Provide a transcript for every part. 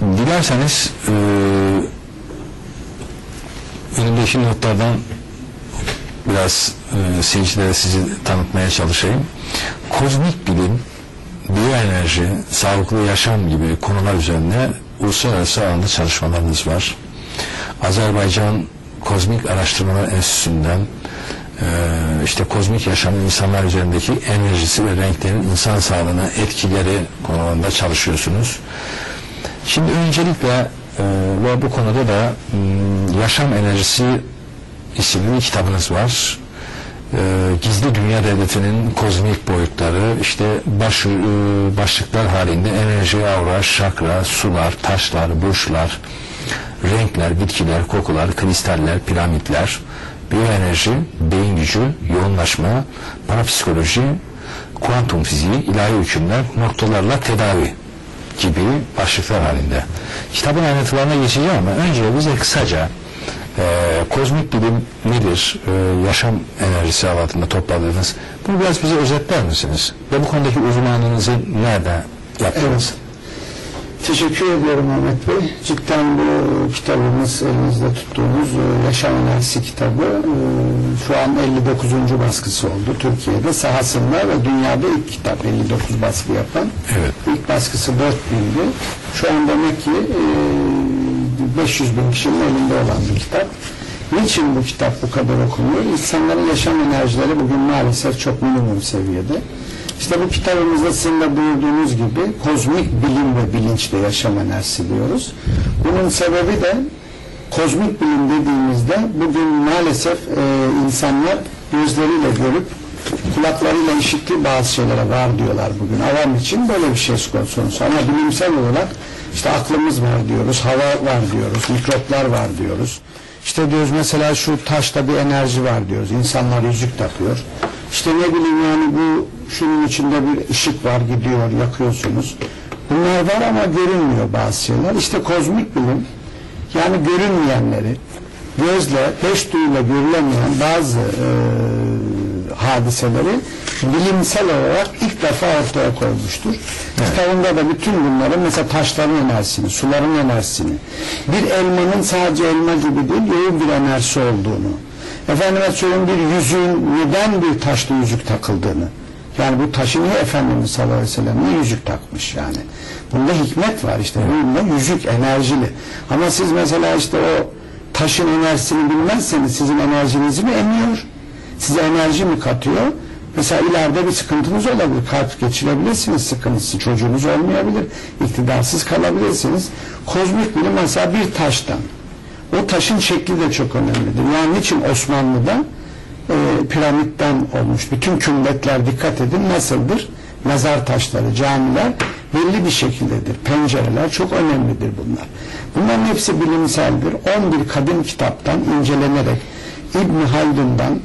Dilerseniz e, önümdeki notlardan biraz e, seyircilere sizi tanıtmaya çalışayım. Kozmik bilim, biyoenerji, sağlıklı yaşam gibi konular üzerine uluslararası alanda çalışmalarınız var. Azerbaycan Kozmik Araştırmalar Enstitüsü'nden işte kozmik yaşamın insanlar üzerindeki enerjisi ve renklerin insan sağlığına etkileri konularında çalışıyorsunuz. Şimdi öncelikle ve bu konuda da m, Yaşam Enerjisi isimli kitabınız var. E, Gizli Dünya Devleti'nin kozmik boyutları, işte baş, e, başlıklar halinde enerji, aura, şakra, sular, taşlar, burçlar, renkler, bitkiler, kokular, kristaller, piramitler, biyoenerji, beyin gücü, yoğunlaşma, parapsikoloji, kuantum fiziği, ilahi hükümler, noktalarla tedavi gibi başlıklar halinde. Kitabın ayrıntılarına geçeceğim ama önce bize kısaca e, kozmik bilim nedir? E, yaşam enerjisi altında topladığınız. Bunu biraz bize özetler misiniz? Ve bu konudaki uzmanlığınızı nerede yaptınız? Teşekkür ediyorum Ahmet Bey. Cidden bu kitabımız elinizde tuttuğumuz e, Yaşam Enerjisi kitabı e, şu an 59. baskısı oldu Türkiye'de sahasında ve dünyada ilk kitap 59 baskı yapan. Evet. İlk baskısı 4000'di. Şu an demek ki e, 500 bin kişinin elinde olan bir kitap. Niçin bu kitap bu kadar okunuyor? İnsanların yaşam enerjileri bugün maalesef çok minimum seviyede. İşte bu kitabımızda sizin de buyurduğunuz gibi kozmik bilim ve bilinçle yaşam enerjisi diyoruz. Bunun sebebi de kozmik bilim dediğimizde bugün maalesef e, insanlar gözleriyle görüp kulaklarıyla işittiği bazı şeylere var diyorlar bugün. Avam için böyle bir şey söz konusu. Ama bilimsel olarak işte aklımız var diyoruz, hava var diyoruz, mikroplar var diyoruz. İşte diyoruz mesela şu taşta bir enerji var diyoruz. İnsanlar yüzük takıyor. İşte ne bileyim yani bu şunun içinde bir ışık var gidiyor yakıyorsunuz. Bunlar var ama görünmüyor bazı şeyler. İşte kozmik bilim yani görünmeyenleri gözle, beş duyuyla görülemeyen bazı e, hadiseleri bilimsel olarak ilk defa ortaya koymuştur. Kitabında da bütün bunların mesela taşların enerjisini, suların enerjisini, bir elmanın sadece elma gibi değil, yoğun bir enerjisi olduğunu, efendime söyleyeyim bir yüzüğün neden bir taşlı yüzük takıldığını, yani bu taşı niye Efendimiz sallallahu aleyhi ve sellem niye yüzük takmış yani? Bunda hikmet var işte. Bunda yüzük enerjili. Ama siz mesela işte o taşın enerjisini bilmezseniz sizin enerjinizi mi emiyor? Size enerji mi katıyor? Mesela ileride bir sıkıntınız olabilir. Kalp geçirebilirsiniz sıkıntısı. Çocuğunuz olmayabilir. iktidarsız kalabilirsiniz. Kozmik bilim mesela bir taştan. O taşın şekli de çok önemlidir. Yani niçin Osmanlı'da e, piramitten olmuş. Bütün kümbetler dikkat edin nasıldır? Mezar taşları, camiler belli bir şekildedir. Pencereler çok önemlidir bunlar. Bunların hepsi bilimseldir. 11 kadın kitaptan incelenerek İbn Haldun'dan,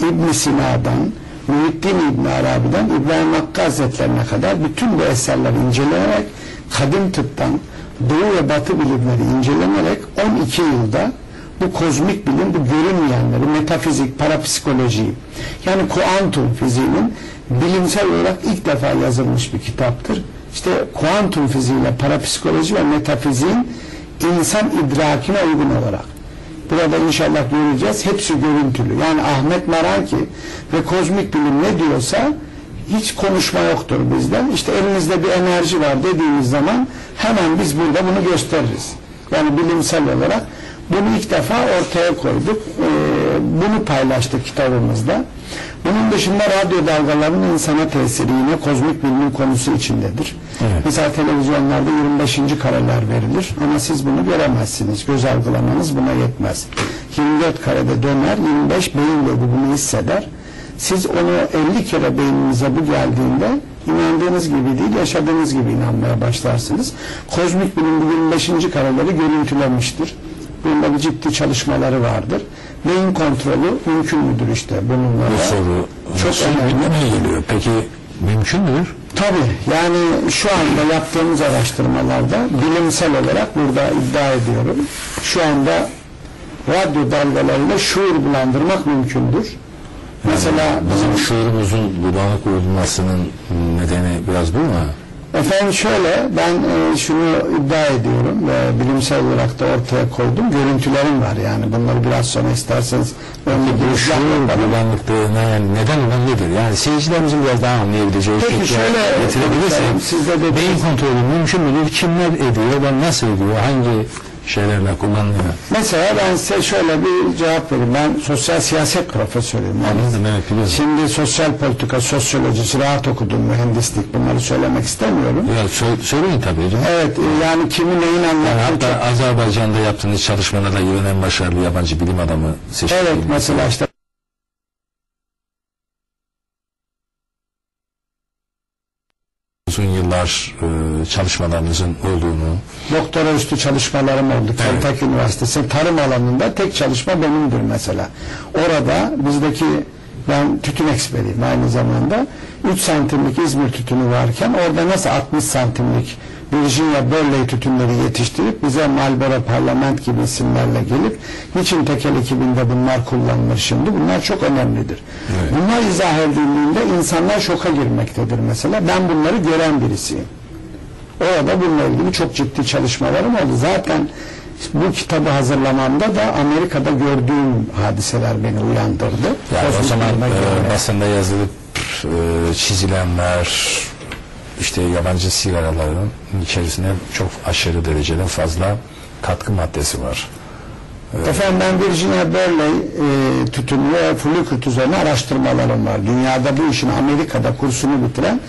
İbn Sina'dan, Muhittin İbn Arabi'den İbrahim Hakkı Hazretlerine kadar bütün bu eserler incelenerek kadın tıptan Doğu ve Batı bilimleri incelenerek 12 yılda bu kozmik bilim, bu görünmeyenleri, metafizik, parapsikoloji, yani kuantum fiziğinin bilimsel olarak ilk defa yazılmış bir kitaptır. İşte kuantum fiziğiyle parapsikoloji ve metafiziğin insan idrakine uygun olarak. Burada inşallah göreceğiz. Hepsi görüntülü. Yani Ahmet Maranki ve kozmik bilim ne diyorsa hiç konuşma yoktur bizden. İşte elimizde bir enerji var dediğimiz zaman hemen biz burada bunu gösteririz. Yani bilimsel olarak bunu ilk defa ortaya koyduk. Ee, bunu paylaştık kitabımızda. Bunun dışında radyo dalgalarının insana tesiri yine kozmik bilimin konusu içindedir. Evet. Mesela televizyonlarda 25. kareler verilir ama siz bunu göremezsiniz. Göz algılamanız buna yetmez. 24 karede döner, 25 beyin lobu bunu hisseder. Siz onu 50 kere beyninize bu geldiğinde inandığınız gibi değil, yaşadığınız gibi inanmaya başlarsınız. Kozmik bilim bu 25. kareleri görüntülemiştir. Bunda bir ciddi çalışmaları vardır. Beyin kontrolü mümkün müdür işte bununla Bu soru Çok önemli. geliyor. Peki mümkün müdür? Tabii yani şu anda yaptığımız araştırmalarda bilimsel olarak burada iddia ediyorum. Şu anda radyo dalgalarıyla şuur bulandırmak mümkündür. Mesela Bizim şuurumuzun bulanık olmasının nedeni biraz bu mu? Efendim şöyle ben e, şunu iddia ediyorum ve bilimsel olarak da ortaya koydum. Görüntülerim var yani bunları biraz sonra isterseniz önce bir şu yapalım. bulanlıkta yani neden nedir? Yani seyircilerimizin biraz daha anlayabileceği Peki şekilde şöyle getirebilirsek konuşalım. Siz de beyin kontrolü mümkün müdür? Kimler ediyor ve nasıl ediyor? Hangi şeylerle kullanılıyor? Mesela ben size şöyle bir cevap vereyim. Ben sosyal siyaset profesörüyüm. Yani Anladım evet biliyorum. Şimdi sosyal politika, sosyolojisi rahat okudum, mühendislik bunları söylemek istemiyorum. Ya, sö- söyleyin tabii hocam. Evet yani kimi neyin Yani anlattığını hatta Azerbaycan'da yaptığınız çalışmalarda yılın en başarılı yabancı bilim adamı seçildi. Evet mesela işte Uzun yıllar e, çalışmalarınızın olduğunu doktora üstü çalışmalarım oldu. Kentucky Üniversitesi tarım alanında tek çalışma benimdir mesela. Orada bizdeki ben tütün eksperiyim aynı zamanda. 3 santimlik İzmir tütünü varken orada nasıl 60 santimlik Virginia Burley tütünleri yetiştirip bize Marlboro Parlament gibi isimlerle gelip niçin tekel ekibinde bunlar kullanılır şimdi? Bunlar çok önemlidir. Evet. Bunlar izah edildiğinde insanlar şoka girmektedir mesela. Ben bunları gören birisiyim. Orada bununla ilgili çok ciddi çalışmalarım oldu. Zaten bu kitabı hazırlamamda da Amerika'da gördüğüm hadiseler beni uyandırdı. Yani o zaman e, basında yazılıp e, çizilenler işte yabancı sigaraların içerisinde çok aşırı derecede fazla katkı maddesi var. Efendim ben Virginia Burley e, tütünü ve flükürt üzerine araştırmalarım var. Dünyada bu işin Amerika'da kursunu bitiren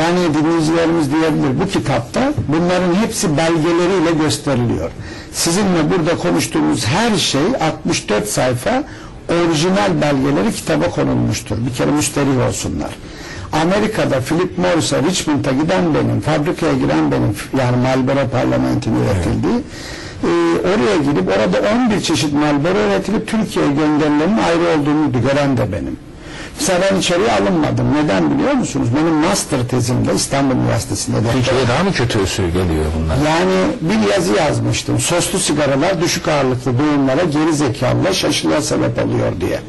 yani dinleyicilerimiz diyebilir bu kitapta bunların hepsi belgeleriyle gösteriliyor. Sizinle burada konuştuğumuz her şey 64 sayfa orijinal belgeleri kitaba konulmuştur. Bir kere müsterih olsunlar. Amerika'da Philip Morris'a Richmond'a giden benim, fabrikaya giren benim yani Marlboro parlamentin üretildiği e, oraya gidip orada 11 çeşit Marlboro üretilip Türkiye'ye gönderilenin ayrı olduğunu gören de benim. Mesela ben içeriye alınmadım. Neden biliyor musunuz? Benim master tezimde İstanbul Üniversitesi'nde de Türkiye'ye daha mı kötü usul geliyor bunlar? yani bir yazı yazmıştım. Soslu sigaralar düşük ağırlıklı doğumlara geri zekalılar şaşılığa sebep oluyor diye.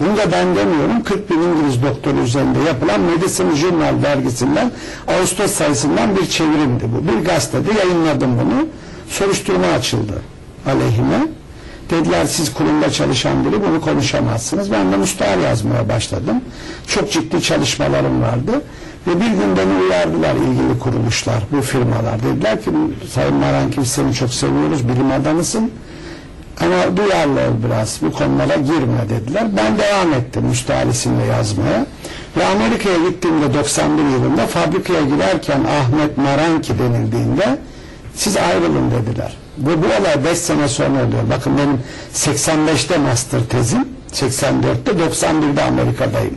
Bunu da ben demiyorum. 40 bin İngiliz doktoru üzerinde yapılan Medicine Journal dergisinden Ağustos sayısından bir çevirimdi bu. Bir gazetede yayınladım bunu. Soruşturma açıldı aleyhime. Dediler siz kurumda çalışan biri bunu konuşamazsınız. Ben de müstahar yazmaya başladım. Çok ciddi çalışmalarım vardı. Ve bir gün beni uyardılar ilgili kuruluşlar, bu firmalar. Dediler ki Sayın Marankil seni çok seviyoruz, bilim adamısın. Ama duyarlı ol biraz, bu konulara girme dediler. Ben devam ettim müstahar isimle yazmaya. Ve Amerika'ya gittiğimde 91 yılında fabrikaya girerken Ahmet Maranki denildiğinde siz ayrılın dediler. Ve bu olay 5 sene sonra oluyor. Bakın benim 85'te master tezim, 84'te 91'de Amerika'dayım.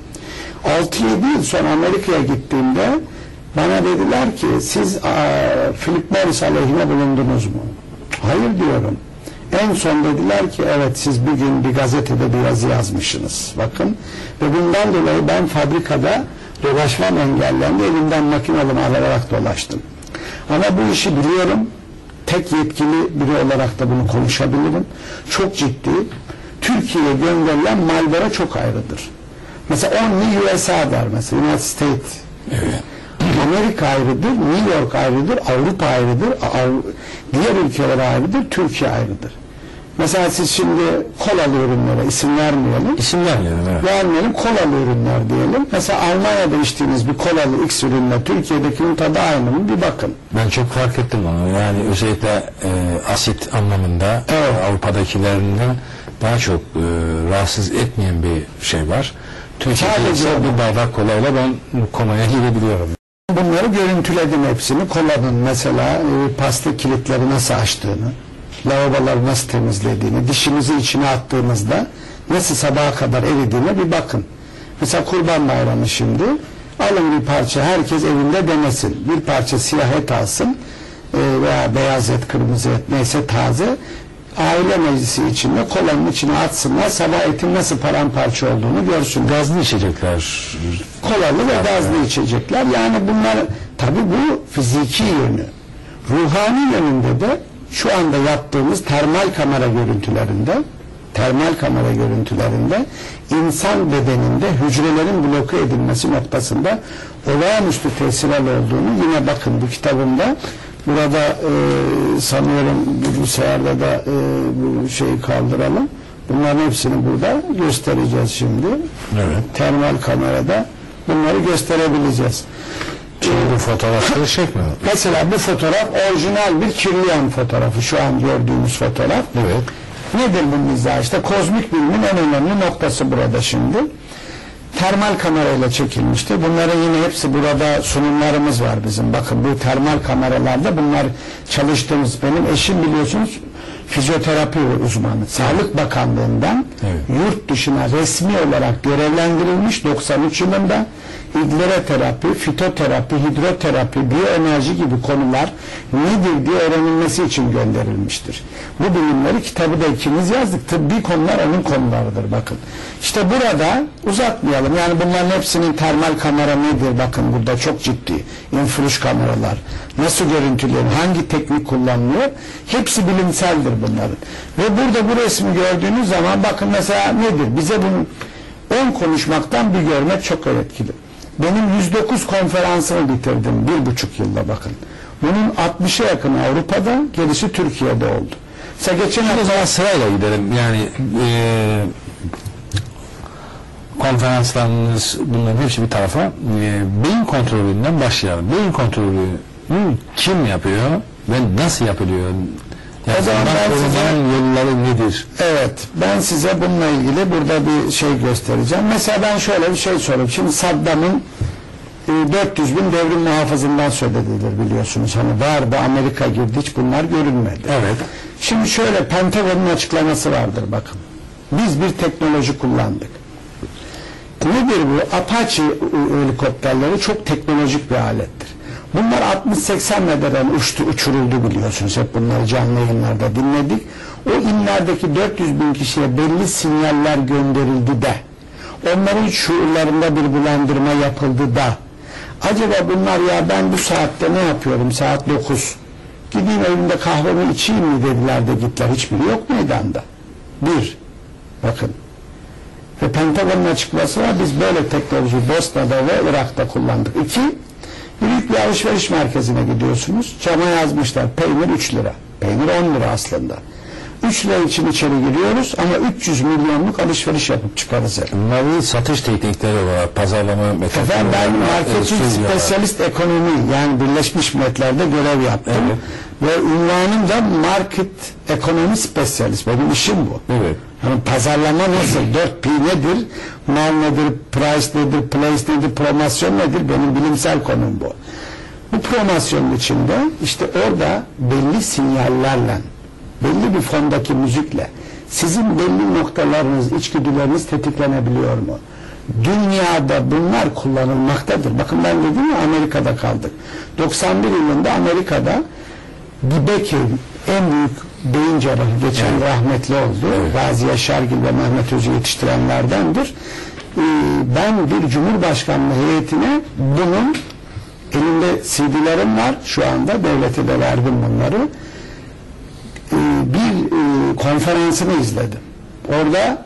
6-7 yıl sonra Amerika'ya gittiğimde bana dediler ki siz aa, Philip Morris aleyhine bulundunuz mu? Hayır diyorum. En son dediler ki evet siz bir gün bir gazetede bir yazı yazmışsınız. Bakın ve bundan dolayı ben fabrikada dolaşmam engellendi. Elimden makinalı alarak dolaştım. Ama bu işi biliyorum. Tek yetkili biri olarak da bunu konuşabilirim. Çok ciddi. Türkiye'ye gönderilen Marlboro çok ayrıdır. Mesela only USA der mesela United States. Evet. Amerika ayrıdır, New York ayrıdır, Avrupa ayrıdır, diğer ülkeler ayrıdır, Türkiye ayrıdır. Mesela siz şimdi kolalı ürünlere isim vermeyelim. İsim vermeyelim evet. Vermeyelim kolalı ürünler diyelim. Mesela Almanya'da içtiğiniz bir kolalı X ürünle Türkiye'dekinin tadı aynı mı? Bir bakın. Ben çok fark ettim onu. Yani özellikle e, asit anlamında Evet. e, Avrupa'dakilerinden daha çok e, rahatsız etmeyen bir şey var. Türkiye'de ise bir bardak kolayla ben komaya girebiliyorum. Bunları görüntüledim hepsini. Kolanın mesela e, pasta kilitleri nasıl açtığını, lavaboları nasıl temizlediğini, dişimizi içine attığımızda nasıl sabaha kadar eridiğine bir bakın. Mesela kurban bayramı şimdi. Alın bir parça herkes evinde denesin. Bir parça siyah et alsın e, veya beyaz et, kırmızı et neyse taze. Aile meclisi içinde kolanın içine atsınlar. Sabah etin nasıl paramparça olduğunu görsünler Gazlı içecekler kolalı ve gazlı içecekler. Yani bunlar tabi bu fiziki yönü. Ruhani yönünde de şu anda yaptığımız termal kamera görüntülerinde termal kamera görüntülerinde insan bedeninde hücrelerin bloke edilmesi noktasında olağanüstü tesirel olduğunu yine bakın bu kitabımda burada e, sanıyorum bilgisayarda da e, bu şeyi kaldıralım. Bunların hepsini burada göstereceğiz şimdi. Evet. Termal kamerada bunları gösterebileceğiz. Şimdi bu fotoğrafları çekmiyor. Mesela bu fotoğraf orijinal bir Kirlian fotoğrafı. Şu an gördüğümüz fotoğraf. Evet. Nedir bu mizah? İşte kozmik bilimin en önemli noktası burada şimdi. Termal kamerayla çekilmişti. Bunların yine hepsi burada sunumlarımız var bizim. Bakın bu termal kameralarda bunlar çalıştığımız benim eşim biliyorsunuz fizyoterapi uzmanı. Sağlık Bakanlığı'ndan Evet. yurt dışına resmi olarak görevlendirilmiş 93 yılında iglere terapi, fitoterapi, hidroterapi, biyoenerji gibi konular nedir diye öğrenilmesi için gönderilmiştir. Bu bilimleri kitabı da ikimiz yazdık. Tıbbi konular onun konularıdır bakın. İşte burada uzatmayalım. Yani bunların hepsinin termal kamera nedir? Bakın burada çok ciddi. infraş kameralar. Nasıl görüntülüyor? Hangi teknik kullanılıyor? Hepsi bilimseldir bunların. Ve burada bu resmi gördüğünüz zaman bakın mesela nedir? Bize bunu 10 konuşmaktan bir görmek çok etkili. Benim 109 konferansımı bitirdim bir buçuk yılda bakın. Bunun 60'a yakın Avrupa'da, gerisi Türkiye'de oldu. Mesela geçen O hafta zaman sırayla gidelim. Yani e, konferanslarınız bunların hepsi bir tarafa. E, beyin kontrolünden başlayalım. Beyin kontrolü kim yapıyor ve nasıl yapılıyor? Yani O zaman ben korunmanın yolları nedir? Evet, ben size bununla ilgili burada bir şey göstereceğim. Mesela ben şöyle bir şey sorayım. Şimdi Saddam'ın e, 400 bin devrim muhafızından söz edilir biliyorsunuz. Hani vardı Amerika girdi hiç bunlar görünmedi. Evet. Şimdi şöyle Pentagon'un açıklaması vardır bakın. Biz bir teknoloji kullandık. Nedir bu? Apache e, helikopterleri çok teknolojik bir alettir. Bunlar 60-80 metreden uçtu, uçuruldu biliyorsunuz. Hep bunları canlı yayınlarda dinledik. O inlerdeki 400 bin kişiye belli sinyaller gönderildi de onların şuurlarında bir bulandırma yapıldı da acaba bunlar ya ben bu saatte ne yapıyorum saat 9 gideyim evimde kahvemi içeyim mi dediler de gittiler hiçbiri yok meydanda bir bakın ve Pentagon'un açıklaması var biz böyle teknoloji Bosna'da ve Irak'ta kullandık. İki, büyük bir alışveriş merkezine gidiyorsunuz. Cama yazmışlar peynir 3 lira. Peynir 10 lira aslında. 3 lira için içeri giriyoruz ama 300 milyonluk alışveriş yapıp çıkarız eve. Bunları satış teknikleri olarak pazarlama metotları Efendim ben olarak söylüyorlar. spesyalist ekonomi yani Birleşmiş Milletler'de görev yaptım. Evet. Ve ünvanım da market ekonomi spesyalist. Benim işim bu. Evet. Yani pazarlama nasıl? 4P nedir? Mal nedir? Price nedir? Place nedir? Promosyon nedir? Benim bilimsel konum bu. Bu promosyonun içinde işte orada belli sinyallerle, belli bir fondaki müzikle sizin belli noktalarınız, içgüdüleriniz tetiklenebiliyor mu? Dünyada bunlar kullanılmaktadır. Bakın ben dedim ya Amerika'da kaldık. 91 yılında Amerika'da Dibeki en büyük beyin cerrahı geçen rahmetli oldu. Gazi Yaşargil ve Mehmet Öz'ü yetiştirenlerdendir. Ee, ben bir Cumhurbaşkanlığı heyetine bunun elimde CD'lerim var şu anda devlete de verdim bunları. Ee, bir e, konferansını izledim. Orada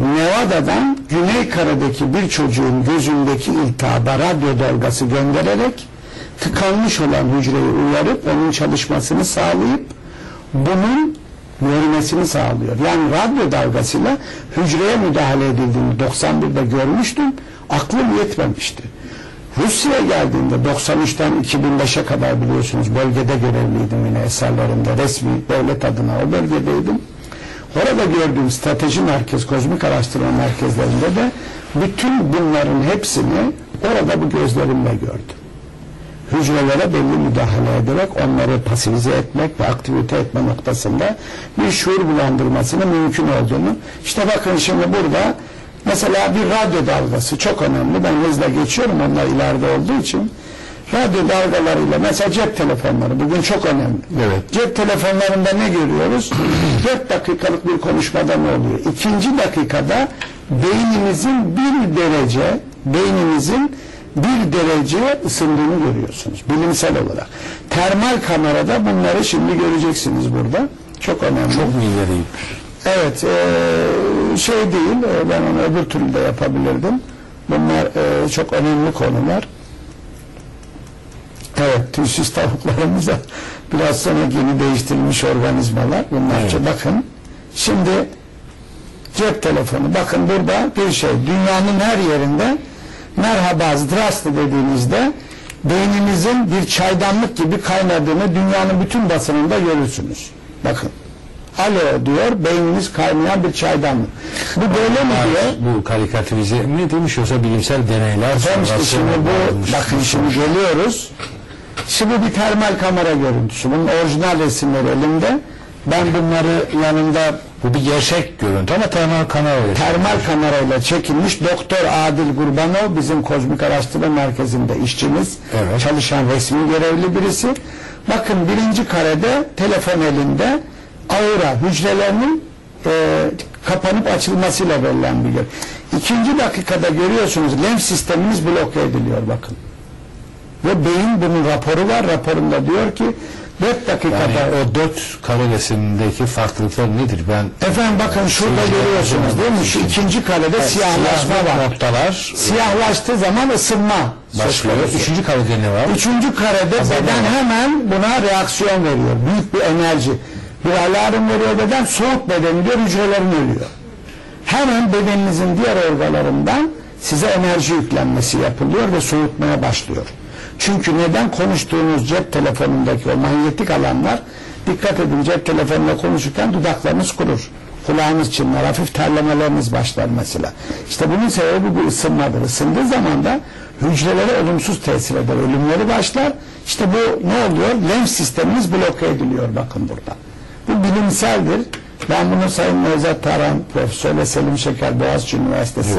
Nevada'dan Güney Kara'daki bir çocuğun gözündeki iltihaba radyo dalgası göndererek tıkanmış olan hücreyi uyarıp onun çalışmasını sağlayıp bunun görmesini sağlıyor. Yani radyo dalgasıyla hücreye müdahale edildiğini 91'de görmüştüm. Aklım yetmemişti. Rusya'ya geldiğimde 93'ten 2005'e kadar biliyorsunuz bölgede görevliydim yine eserlerimde resmi devlet adına o bölgedeydim. Orada gördüğüm strateji merkez, kozmik araştırma merkezlerinde de bütün bunların hepsini orada bu gözlerimle gördüm. Hücrelere belli müdahale ederek onları pasifize etmek ve aktivite etme noktasında bir şuur bulandırmasının mümkün olduğunu. İşte bakın şimdi burada mesela bir radyo dalgası çok önemli. Ben hızla geçiyorum onlar ileride olduğu için. Radyo dalgalarıyla mesela cep telefonları bugün çok önemli. Evet. Cep telefonlarında ne görüyoruz? 4 dakikalık bir konuşmada ne oluyor? İkinci dakikada beynimizin bir derece beynimizin bir derece ısındığını görüyorsunuz bilimsel olarak. Termal kamerada bunları şimdi göreceksiniz burada. Çok önemli. Çok mu ileriyim? Evet, eee, şey değil, eee, ben onu öbür türlü de yapabilirdim. Bunlar e, çok önemli konular. Evet, tüysüz tavuklarımız da biraz sonra yeni değiştirilmiş organizmalar. Bunlar Evet. bakın. Şimdi cep telefonu. Bakın burada bir şey. Dünyanın her yerinde merhaba, zdrastı dediğinizde beyninizin bir çaydanlık gibi kaynadığını dünyanın bütün basınında görürsünüz. Bakın. Alo diyor, beyniniz kaynayan bir çaydanlık. Bu böyle mi diyor? Bu karikatürize mi demiş yoksa bilimsel deneyler Efendim işte şimdi bu bakın şimdi geliyoruz. Şimdi bir termal kamera görüntüsü. Bunun orijinal resimleri elimde. Ben bunları yanında Bu bir gerçek görüntü ama termal oluyor. termal kamerayla çekilmiş Doktor Adil Gurbanov bizim kozmik araştırma merkezinde işçimiz Evet. çalışan resmi görevli birisi bakın birinci karede telefon elinde aura hücrelerinin e, kapanıp açılmasıyla verilen bir görev. İkinci dakikada görüyorsunuz lenf sisteminiz bloke ediliyor bakın ve beyin bunun raporu var raporunda diyor ki 4 dakikada Yani o dört kare resimdeki farklılıklar nedir? Ben efendim bakın şurada görüyorsunuz değil mi şu ikinci karede siyahlaşma siyah var noktalar siyahlaştığı zaman ısınma başlıyor. Üçüncü karede ne var? Üçüncü karede Azalma beden var. hemen buna reaksiyon veriyor. Büyük bir enerji. Bir alarm veriyor beden, soğuk beden diyor, hücrelerin ölüyor. Hemen bedeninizin diğer organlarından size enerji yüklenmesi yapılıyor ve soğutmaya başlıyor. Çünkü neden konuştuğunuz cep telefonundaki o manyetik alanlar dikkat edin cep telefonuyla konuşurken dudaklarınız kurur. Kulağınız çınlar, hafif terlemeleriniz başlar mesela. İşte bunun sebebi bu ısınmadır. Isındığı zaman da hücrelere olumsuz tesir eder. Ölümleri başlar. İşte bu ne oluyor? Lenf sisteminiz bloke ediliyor bakın burada. Bu bilimseldir. Ben bunu Sayın Nevzat Taran, Profesör ve Selim Şeker Boğaziçi Üniversitesi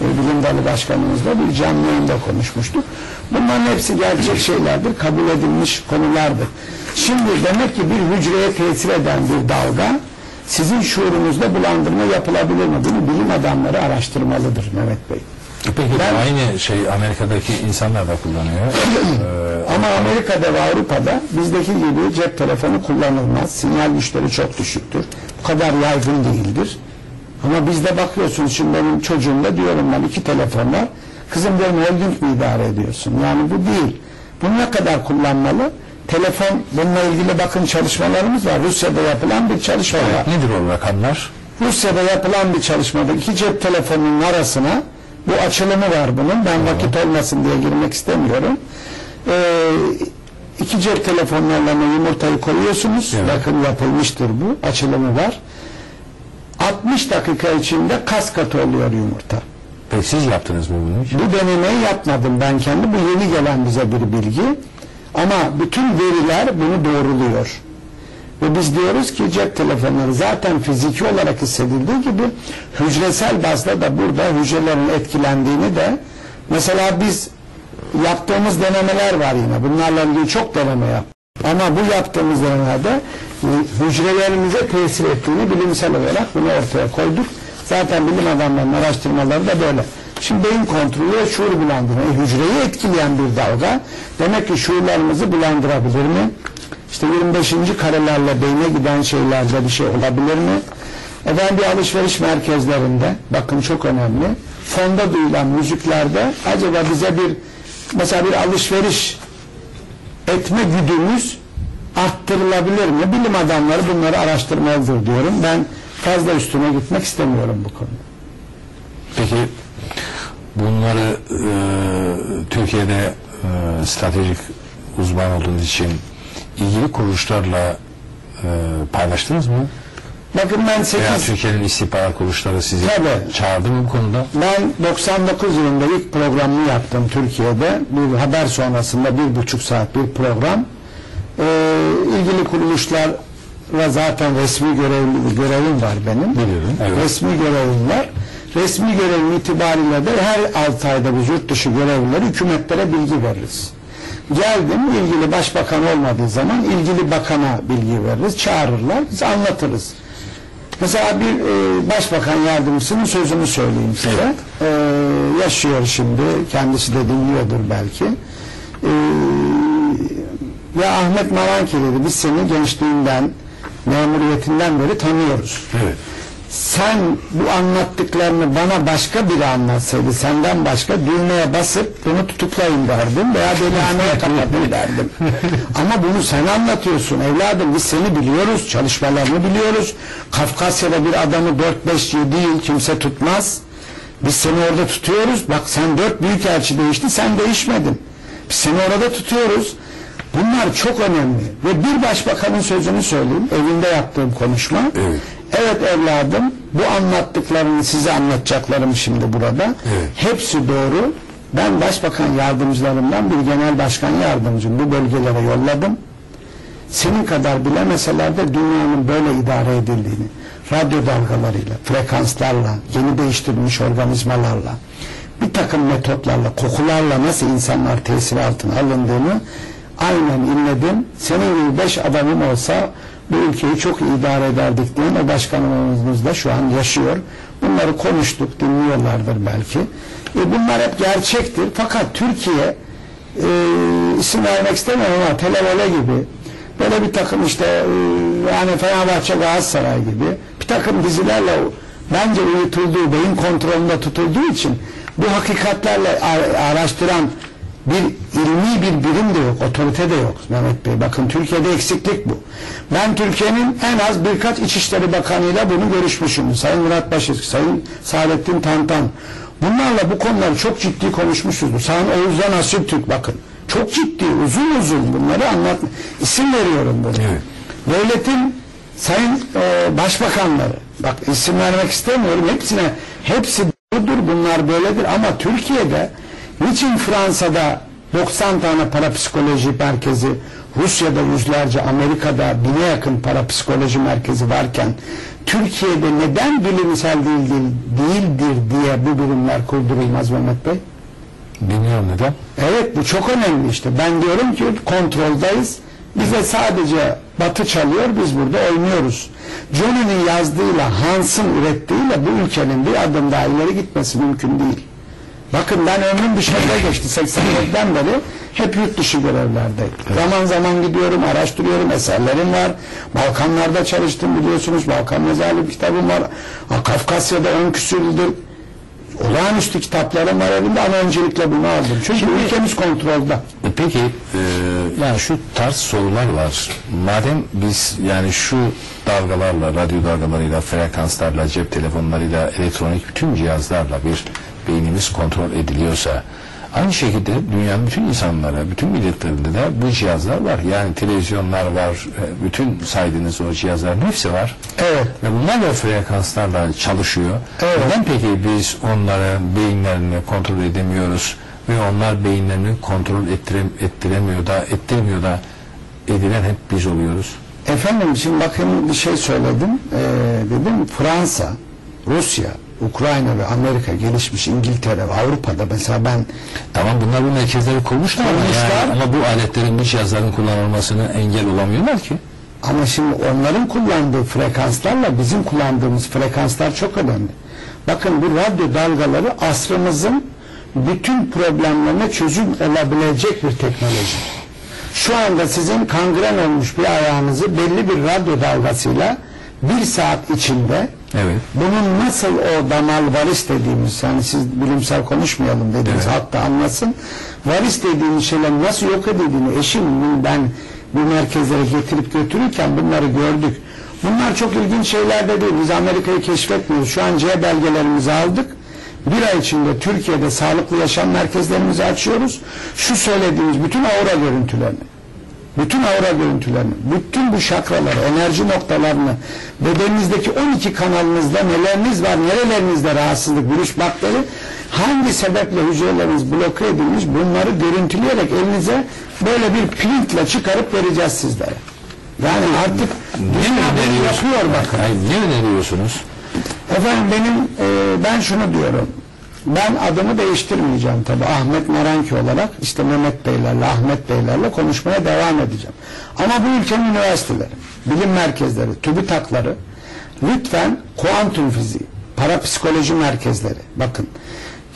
e, Bilim Dalı Başkanımızla bir canlı yayında konuşmuştuk. Bunların hepsi gerçek şeylerdir, kabul edilmiş konulardır. Şimdi demek ki bir hücreye tesir eden bir dalga sizin şuurunuzda bulandırma yapılabilir mi? Bunu bilim adamları araştırmalıdır Mehmet Bey. Peki Ben- aynı şey Amerika'daki insanlar da kullanıyor. Ama Amerika'da ve Avrupa'da bizdeki gibi cep telefonu kullanılmaz. Sinyal güçleri çok düşüktür. Bu kadar yaygın değildir. Ama bizde bakıyorsunuz şimdi benim çocuğumda diyorum ben iki telefon var. Kızım diyorum holding mi idare ediyorsun? Yani bu değil. Bunu ne kadar kullanmalı? Telefon bununla ilgili bakın çalışmalarımız var. Rusya'da yapılan bir çalışma var. nedir o rakamlar? Rusya'da yapılan bir çalışmada iki cep telefonunun arasına bu açılımı var bunun. Ben vakit olmasın diye girmek istemiyorum. Ee, iki cep telefonlarına yumurtayı koyuyorsunuz. Evet. Bakın yapılmıştır bu. Açılımı var. 60 dakika içinde kas katı oluyor yumurta. Peki siz yaptınız mı bunu? hiç? Bu denemeyi yapmadım ben kendi. Bu yeni gelen bize bir bilgi. Ama bütün veriler bunu doğruluyor. Ve biz diyoruz ki cep telefonları zaten fiziki olarak hissedildiği gibi hücresel bazda da burada hücrelerin etkilendiğini de mesela biz yaptığımız denemeler var yine. Bunlarla ilgili çok deneme yaptık. Ama bu yaptığımız denemelerde e, hücrelerimize tesir ettiğini bilimsel olarak bunu ortaya koyduk. Zaten bilim adamlarının araştırmaları da böyle. Şimdi beyin kontrolü ve şuur bulandırma. Hücreyi etkileyen bir dalga. Demek ki şuurlarımızı bulandırabilir mi? İşte 25. karelerle beyne giden şeylerde bir şey olabilir mi? Efendim alışveriş merkezlerinde, bakın çok önemli, fonda duyulan müziklerde acaba bize bir, mesela bir alışveriş etme güdümüz arttırılabilir mi? Bilim adamları bunları araştırmalıdır diyorum. Ben fazla üstüne gitmek istemiyorum bu konuda. Peki bunları e, Türkiye'de e, stratejik uzman olduğunuz için ilgili kuruluşlarla e, paylaştınız mı? Bakın ben 8 Veya Türkiye'nin istihbarat kuruluşları sizi Tabii. çağırdı mı bu konuda? Ben 99 yılında ilk programını yaptım Türkiye'de. Bir haber sonrasında bir buçuk saat bir program. Ee, ilgili kuruluşlarla zaten resmi görevli, görevim var benim. Biliyorum, evet. Resmi görevim var. Resmi görevim itibariyle de her 6 ayda biz yurt dışı görevlileri hükümetlere bilgi veririz. Geldim ilgili başbakan olmadığı zaman ilgili bakana bilgi veririz. Çağırırlar biz anlatırız. Mesela bir e, başbakan yardımcısının sözünü söyleyeyim size. E, yaşıyor şimdi. Kendisi de dinliyordur belki. E, ya Ahmet Maranki dedi biz seni gençliğinden memuriyetinden beri tanıyoruz. Evet. Sen bu anlattıklarını bana başka biri anlatsaydı senden başka düğmeye basıp bunu tutuklayın derdim veya delihaneye kapatın derdim. Ama bunu sen anlatıyorsun evladım biz seni biliyoruz çalışmalarını biliyoruz. Kafkasya'da bir adamı 4-5-7 yıl kimse tutmaz. Biz seni orada tutuyoruz. Bak sen dört büyük elçi değişti sen değişmedin. Biz seni orada tutuyoruz. Bunlar çok önemli. Ve bir başbakanın sözünü söyleyeyim. Evinde yaptığım konuşma. Evet. Evet evladım bu anlattıklarını size anlatacaklarım şimdi burada. Evet. Hepsi doğru. Ben başbakan yardımcılarımdan bir genel başkan yardımcım bu bölgelere yolladım. Senin kadar bilemeseler de dünyanın böyle idare edildiğini, radyo dalgalarıyla, frekanslarla, yeni değiştirilmiş organizmalarla, bir takım metotlarla, kokularla nasıl insanlar tesir altına alındığını aynen inledim. Senin gibi beş adamım olsa bu ülkeyi çok idare ederdik diyen o başkanımız da şu an yaşıyor. Bunları konuştuk, dinliyorlardır belki. E bunlar hep gerçektir. Fakat Türkiye e, isim vermek istemiyorum ama televole gibi böyle bir takım işte e, yani Fenerbahçe Galatasaray gibi bir takım dizilerle bence uyutulduğu, beyin kontrolünde tutulduğu için bu hakikatlerle ar- araştıran bir ilmi bir birim de yok, otorite de yok Mehmet Bey. Bakın Türkiye'de eksiklik bu. Ben Türkiye'nin en az birkaç İçişleri Bakanı'yla bunu görüşmüşüm. Sayın Murat Başır, Sayın Saadettin Tantan. Bunlarla bu konuları çok ciddi konuşmuşuzdur. Sayın Oğuzhan Asil Türk bakın. Çok ciddi, uzun uzun bunları anlat. İsim veriyorum bunu. Evet. Devletin sayın e, başbakanları, bak isim vermek istemiyorum hepsine, hepsi budur bunlar böyledir ama Türkiye'de niçin Fransa'da 90 tane parapsikoloji merkezi, Rusya'da yüzlerce, Amerika'da bine yakın parapsikoloji merkezi varken Türkiye'de neden bilimsel değildir, değildir diye bu birimler kurdurulmaz Mehmet Bey? Bilmiyorum neden. Evet bu çok önemli işte. Ben diyorum ki kontroldayız. Bize sadece batı çalıyor biz burada oynuyoruz. Johnny'nin yazdığıyla Hans'ın ürettiğiyle bu ülkenin bir adım daha ileri gitmesi mümkün değil. Bakın ben ömrüm dışarıda geçti 84'den beri hep yurt dışı görevlerdeyim. Zaman zaman gidiyorum, araştırıyorum, eserlerim var. Balkanlarda çalıştım biliyorsunuz. Balkan mezarlı bir kitabım var. Kafkasya'da ön küsür yıldır olağanüstü kitaplarım var elimde ama öncelikle bunu aldım. Çünkü ülkemiz kontrolde. E Peki e, yani şu tarz sorular var. Madem biz yani şu dalgalarla, radyo dalgalarıyla, frekanslarla, cep telefonlarıyla, elektronik bütün cihazlarla bir beynimiz kontrol ediliyorsa aynı şekilde dünyanın bütün insanlara, bütün milletlerinde de bu cihazlar var. Yani televizyonlar var, e, bütün saydığınız o cihazların hepsi var. Evet. Ve bunlar da frekanslarla çalışıyor. Evet. Neden peki biz onların beyinlerini kontrol edemiyoruz ve onlar beyinlerini kontrol ettirem, ettiremiyor da ettirmiyor da edilen hep biz oluyoruz. Efendim şimdi bakın bir şey söyledim. Ee, dedim Fransa, Rusya, Ukrayna ve Amerika gelişmiş İngiltere ve Avrupa'da mesela ben Tamam bunlar bu merkezleri kurmuşlar, ama, yani, ama bu aletlerin bu cihazların kullanılmasını engel olamıyorlar ki. ama şimdi onların kullandığı frekanslarla bizim kullandığımız frekanslar çok önemli. Bakın bu radyo dalgaları asrımızın bütün problemlerine çözüm olabilecek bir teknoloji. Şu anda sizin kangren olmuş bir ayağınızı belli bir radyo dalgasıyla bir saat içinde Evet. bunun nasıl o damal varis dediğimiz yani siz bilimsel konuşmayalım dediğiniz Evet. hatta anlasın varis dediğimiz şeyler nasıl yok edildiğini eşimin ben bu merkezlere getirip götürürken bunları gördük. Bunlar çok ilginç şeyler de değil. Biz Amerika'yı keşfetmiyoruz. Şu an C belgelerimizi aldık. Bir ay içinde Türkiye'de sağlıklı yaşam merkezlerimizi açıyoruz. Şu söylediğimiz bütün aura görüntülerini bütün aura görüntülerini, bütün bu şakraları, enerji noktalarını, bedeninizdeki 12 kanalınızda neleriniz var, nerelerinizde rahatsızlık, virüs, bakteri, hangi sebeple hücreleriniz bloke edilmiş, bunları görüntüleyerek elinize böyle bir printle çıkarıp vereceğiz sizlere. Yani artık dünya bunu yapıyor bakın. Hayır, ne öneriyorsunuz? Efendim benim e, ben şunu diyorum. Ben adımı değiştirmeyeceğim tabi Ahmet Merenki olarak işte Mehmet Beylerle Ahmet Beylerle konuşmaya devam edeceğim. Ama bu ülkenin üniversiteleri, bilim merkezleri, TÜBİTAK'ları lütfen kuantum fiziği, parapsikoloji merkezleri bakın.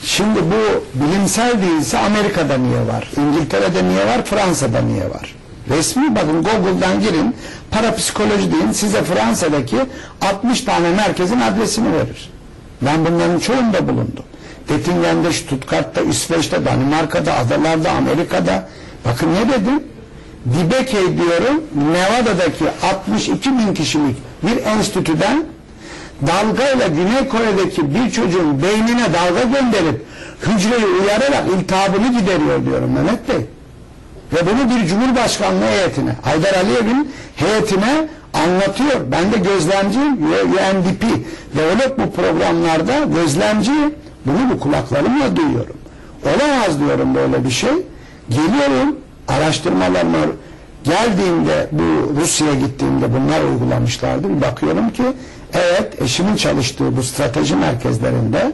Şimdi bu bilimsel değilse Amerika'da niye var? İngiltere'de niye var? Fransa'da niye var? Resmi bakın Google'dan girin parapsikoloji deyin size Fransa'daki 60 tane merkezin adresini verir. Ben bunların çoğunda bulundum. Dettingen'de, Stuttgart'ta, İsveç'te, Danimarka'da, adalarda, Amerika'da. Bakın ne dedim? Dibekey diyorum Nevada'daki 62 bin kişilik bir enstitüden dalgayla Güney Kore'deki bir çocuğun beynine dalga gönderip hücreyi uyararak iltihabını gideriyor diyorum Mehmet Bey. Ve bunu bir Cumhurbaşkanlığı heyetine, Haydar Aliyev'in heyetine anlatıyor. Ben de gözlemciyim, UNDP. Devlet bu programlarda gözlemciyim. Bunu bu kulaklarımla duyuyorum. Olamaz diyorum böyle bir şey. Geliyorum, araştırmalarıma geldiğimde bu Rusya'ya gittiğimde bunlar uygulamışlardı. Bir bakıyorum ki evet eşimin çalıştığı bu strateji merkezlerinde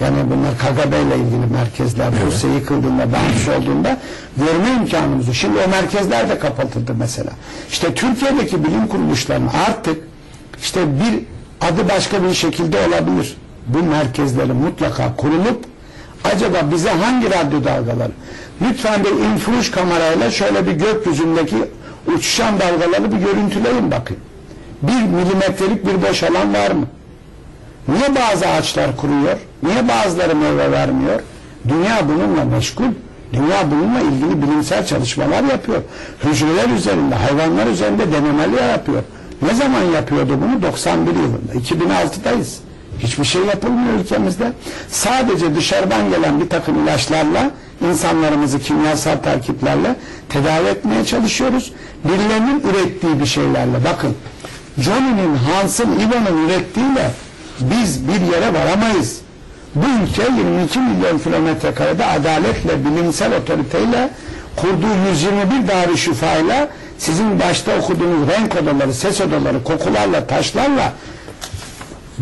yani bunlar KGB ile ilgili merkezler Rusya yıkıldığında bağımsız olduğunda görme imkanımız var. Şimdi o merkezler de kapatıldı mesela. İşte Türkiye'deki bilim kuruluşlarının artık işte bir adı başka bir şekilde olabilir. Bu merkezlerin mutlaka kurulup acaba bize hangi radyo dalgaları lütfen bir infraş kamerayla şöyle bir gökyüzündeki uçuşan dalgaları bir görüntüleyin bakın. Bir milimetrelik bir boş alan var mı? Niye bazı ağaçlar kuruyor? Niye bazıları meyve vermiyor? Dünya bununla meşgul. Dünya bununla ilgili bilimsel çalışmalar yapıyor. Hücreler üzerinde, hayvanlar üzerinde denemeler yapıyor. Ne zaman yapıyordu bunu? 91 yılında. 2006'dayız. Hiçbir şey yapılmıyor ülkemizde. Sadece dışarıdan gelen bir takım ilaçlarla insanlarımızı kimyasal terkiplerle tedavi etmeye çalışıyoruz. Birilerinin ürettiği bir şeylerle. Bakın Johnny'nin, Hans'ın, Ivan'ın ürettiğiyle biz bir yere varamayız. Bu ülke 22 milyon kilometre karede adaletle, bilimsel otoriteyle kurduğu 121 daire şifayla sizin başta okuduğunuz renk odaları, ses odaları, kokularla, taşlarla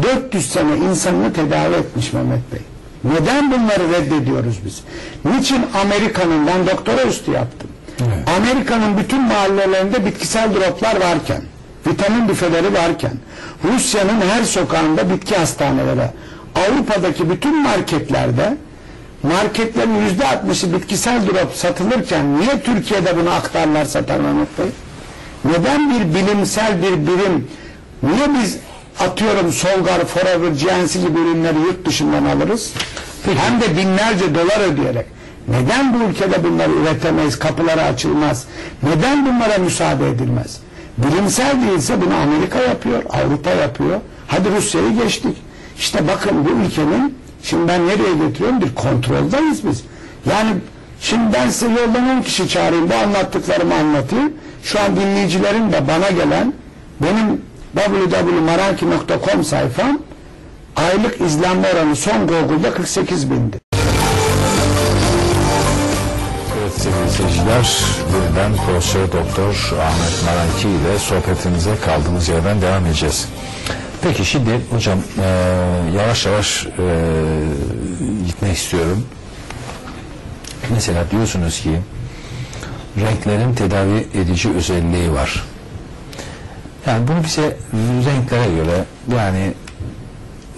400 sene insanını tedavi etmiş Mehmet Bey. Neden bunları reddediyoruz biz? Niçin Amerika'nın, ben doktora üstü yaptım. Evet. Amerika'nın bütün mahallelerinde bitkisel droplar varken, vitamin büfeleri varken, Rusya'nın her sokağında bitki hastaneleri, Avrupa'daki bütün marketlerde marketlerin yüzde altmışı bitkisel drop satılırken niye Türkiye'de bunu aktarlar satar Mehmet Bey? Neden bir bilimsel bir birim niye biz atıyorum Solgar, Forever, GNC gibi ürünleri yurt dışından alırız? Hem de binlerce dolar ödeyerek. Neden bu ülkede bunları üretemeyiz, kapıları açılmaz? Neden bunlara müsaade edilmez? Bilimsel değilse bunu Amerika yapıyor, Avrupa yapıyor. Hadi Rusya'yı geçtik. İşte bakın bu ülkenin, şimdi ben nereye getiriyorum? Bir kontroldeyiz biz. Yani şimdi ben size yoldan 10 kişi çağırayım, bu anlattıklarımı anlatayım. Şu an dinleyicilerin de bana gelen, benim www.maranki.com sayfam, aylık izlenme oranı son Google'da 48 bindi. Evet sevgili seyirciler, yeniden Profesör Doktor Ahmet Maranki ile sohbetimize kaldığımız yerden devam edeceğiz. Peki şimdi hocam eee, yavaş yavaş eee, gitmek istiyorum. Mesela diyorsunuz ki renklerin tedavi edici özelliği var. Yani bunu bize renklere göre yani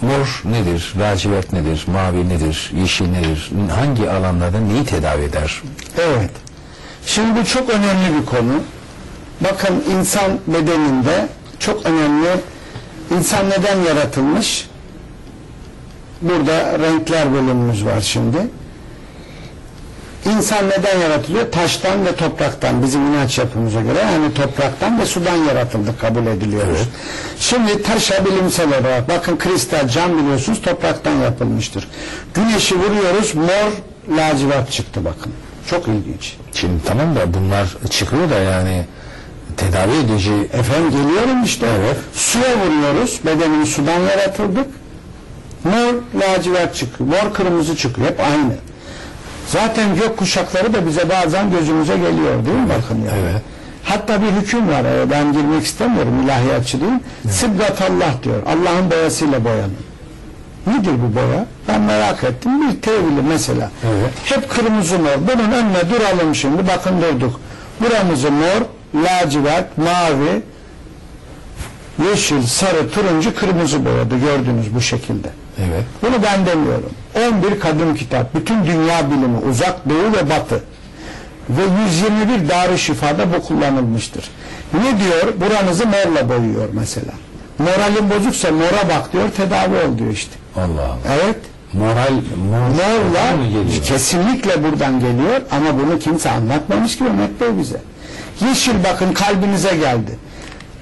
mor nedir, lacivert nedir, mavi nedir, yeşil nedir, hangi alanlarda neyi tedavi eder? Evet. Şimdi bu çok önemli bir konu. Bakın insan bedeninde çok önemli insan neden yaratılmış? Burada renkler bölümümüz var şimdi. İnsan neden yaratılıyor? Taştan ve topraktan bizim inanç yapımıza göre yani topraktan ve sudan yaratıldık kabul ediliyoruz. Evet. Şimdi taşa bilimsel olarak bakın kristal cam biliyorsunuz topraktan yapılmıştır. Güneşi vuruyoruz mor lacivert çıktı bakın. Çok ilginç. Şimdi tamam da bunlar çıkıyor da yani tedavi edici Efendim geliyorum işte. Evet. Suya vuruyoruz. Bedenimiz sudan yaratıldık. Mor lacivert çıkıyor. Mor kırmızı çıkıyor. Hep aynı. Zaten gök kuşakları da bize bazen gözümüze geliyor değil mi bakın yani. Evet. Hatta bir hüküm var. Ben girmek istemiyorum ilahiyatçı değil. Sıbgat Allah diyor. Allah'ın boyasıyla boyanın. Nedir bu boya? Ben merak ettim. Bir tevili mesela. Evet. Hep kırmızı mor. Bunun önüne duralım şimdi. Bakın durduk. Buramızı mor, lacivert, mavi, yeşil, sarı, turuncu, kırmızı boyadı. Gördünüz bu şekilde. Evet Bunu ben demiyorum. 11 kadın kitap, bütün dünya bilimi, uzak doğu ve batı. ve 121 Darüşşifa'da bu kullanılmıştır. Ne diyor? Buranızı morla boyuyor mesela. Moralin bozuksa mora bak diyor, tedavi ol diyor işte. Allah Allah. Evet. Moral, moral Morla kesinlikle buradan geliyor ama bunu kimse anlatmamış ki Mehmet Bey bize. Yeşil bakın kalbinize geldi.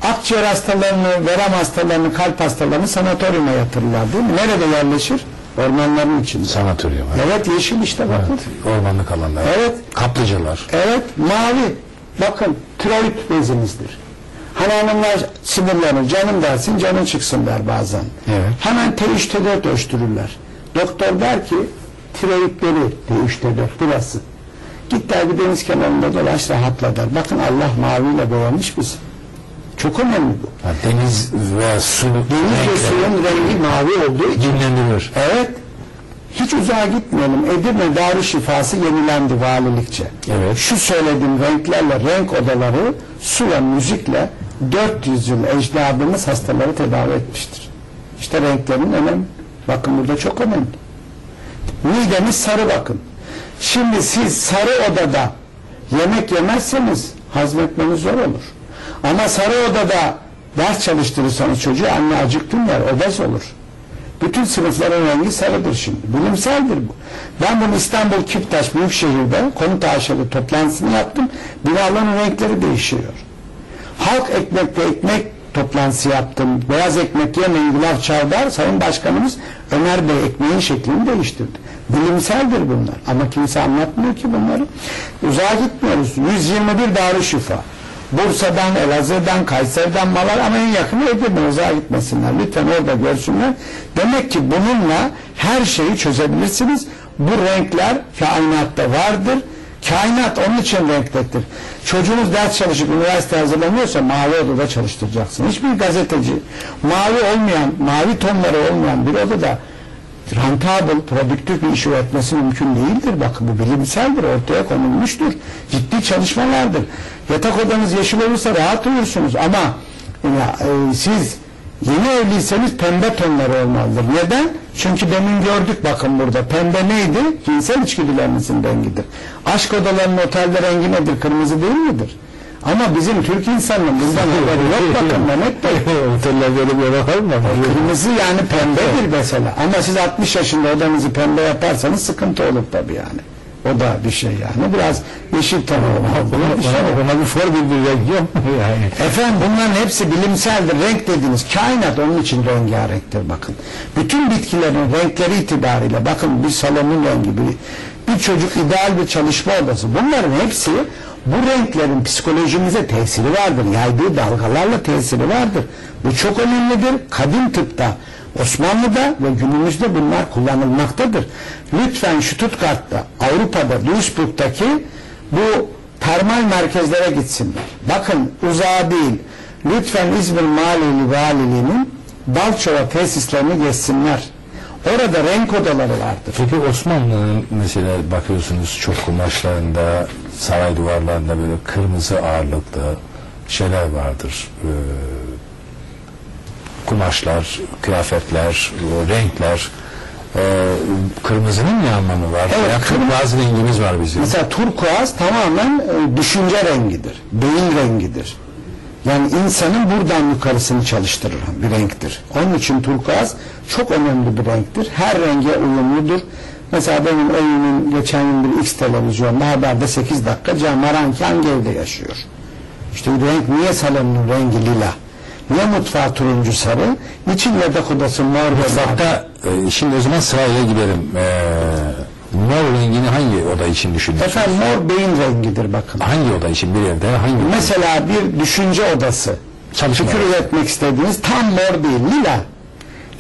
Akciğer hastalarını, verem hastalarını, kalp hastalarını sanatoryuma yatırırlar değil mi? Nerede yerleşir? Ormanların içinde. Sanatoryum. Evet. Evet yeşil işte bakın. Ormanlık alanlar. Evet. Kaplıcalar. Evet mavi. Bakın tiroid bezimizdir. Hani hanımlar sinirlenir. Canım dersin canın çıksın der bazen. Evet. Hemen T3 T4 ölçtürürler. Doktor der ki tiroidleri T3 T4 burası. Git der bir deniz kenarında dolaş rahatla der. Bakın Allah maviyle boyamış bizi. Çok önemli bu. Ha, deniz ve su Deniz ve suyun rengi mavi olduğu için dinlendirir. Evet. Hiç uzağa gitmeyelim. Edirne Darüşşifası yenilendi valilikçe. Evet. Şu söylediğim renklerle, renk odaları su ve müzikle 400 yıl ecdadımız hastaları tedavi etmiştir. İşte renklerin önemi. Bakın burada çok önemli. Midemiz sarı bakın. Şimdi siz sarı odada yemek yemezseniz hazmetmeniz zor olur. Ama sarı odada ders çalıştırırsanız çocuğu anne acıktım der, obez olur. Bütün sınıfların rengi sarıdır şimdi. Bilimseldir bu. Ben bunu İstanbul Kiptaş Büyükşehir'de konut aşırı toplantısını yaptım. Binaların renkleri değişiyor. Halk ekmekte ekmek toplantısı yaptım. Beyaz ekmek yemeyin Gülaf Çavdar Sayın Başkanımız Ömer Bey ekmeğin şeklini değiştirdi. Bilimseldir bunlar. Ama kimse anlatmıyor ki bunları. Uzağa gitmiyoruz. 121 Darüşşifa. Bursa'dan, Elazığ'dan, Kayseri'den malar ama en yakını Edirne uzağa gitmesinler. Lütfen orada görsünler. Demek ki bununla her şeyi çözebilirsiniz. Bu renkler kainatta vardır. Kainat onun için renklidir. Çocuğunuz ders çalışıp üniversite hazırlanıyorsa mavi odada çalıştıracaksın. Hiçbir gazeteci mavi olmayan, mavi tonları olmayan bir odada rentable, produktif bir iş üretmesi mümkün değildir. Bakın bu bilimseldir, ortaya konulmuştur. Ciddi çalışmalardır. Yatak odanız yeşil olursa rahat uyursunuz ama ya, e, siz yeni evliyseniz pembe tonları olmalıdır. Neden? Çünkü demin gördük bakın burada. Pembe neydi? Cinsel içgüdülerinizin rengidir. Aşk odalarının otelde rengi nedir? Kırmızı değil midir? Ama bizim Türk insanının bundan haberi yok bakın Mehmet Bey. Otellerde böyle bir mı? Kırmızı yani pembedir mesela. Ama siz 60 yaşında odanızı pembe yaparsanız sıkıntı olur tabii yani. O da bir şey yani. Biraz yeşil ton olmalı. Bir şey. Ona bir yok mu yani? Efendim bunların hepsi bilimseldir. Renk dediğiniz kainat onun için rengarenktir bakın. Bütün bitkilerin renkleri itibariyle bakın bir salonun rengi bir, bir çocuk ideal bir çalışma odası. Bunların hepsi bu renklerin psikolojimize tesiri vardır. Yaydığı dalgalarla tesiri vardır. Bu çok önemlidir. Kadim tıpta Osmanlı'da ve günümüzde bunlar kullanılmaktadır. Lütfen Stuttgart'ta, Avrupa'da, Duisburg'daki bu termal merkezlere gitsinler. Bakın uzağa değil. Lütfen İzmir Malili Valiliğinin Balçova tesislerini gezsinler. Orada renk odaları vardır. Peki Osmanlı'nın mesela bakıyorsunuz çok kumaşlarında, saray duvarlarında böyle kırmızı ağırlıklı şeyler vardır. Ee, kumaşlar, kıyafetler, o renkler. Ee, kırmızının ne anlamı var? Evet, Veya kırmızı- rengimiz var bizim. Mesela turkuaz tamamen e, düşünce rengidir. Beyin rengidir. Yani insanın buradan yukarısını çalıştırır bir renktir. Onun için turkuaz çok önemli bir renktir. Her renge uyumludur. Mesela benim evimin geçen gün bir X televizyonda haberde 8 dakika Camaranki hangi evde yaşıyor? İşte bu renk niye salonun rengi lila? Niye mutfağı turuncu sarı? Niçin yatak odası mor ve? Mutfakta e, şimdi o zaman sırayla gidelim. Ee, mor rengini hangi oda için düşünüyorsunuz? Efendim mor beyin rengidir bakın. Hangi oda için bir evde? Hangi oda? Mesela bir düşünce odası. Çalışma Fikir odası. üretmek istediğiniz tam mor değil, lila.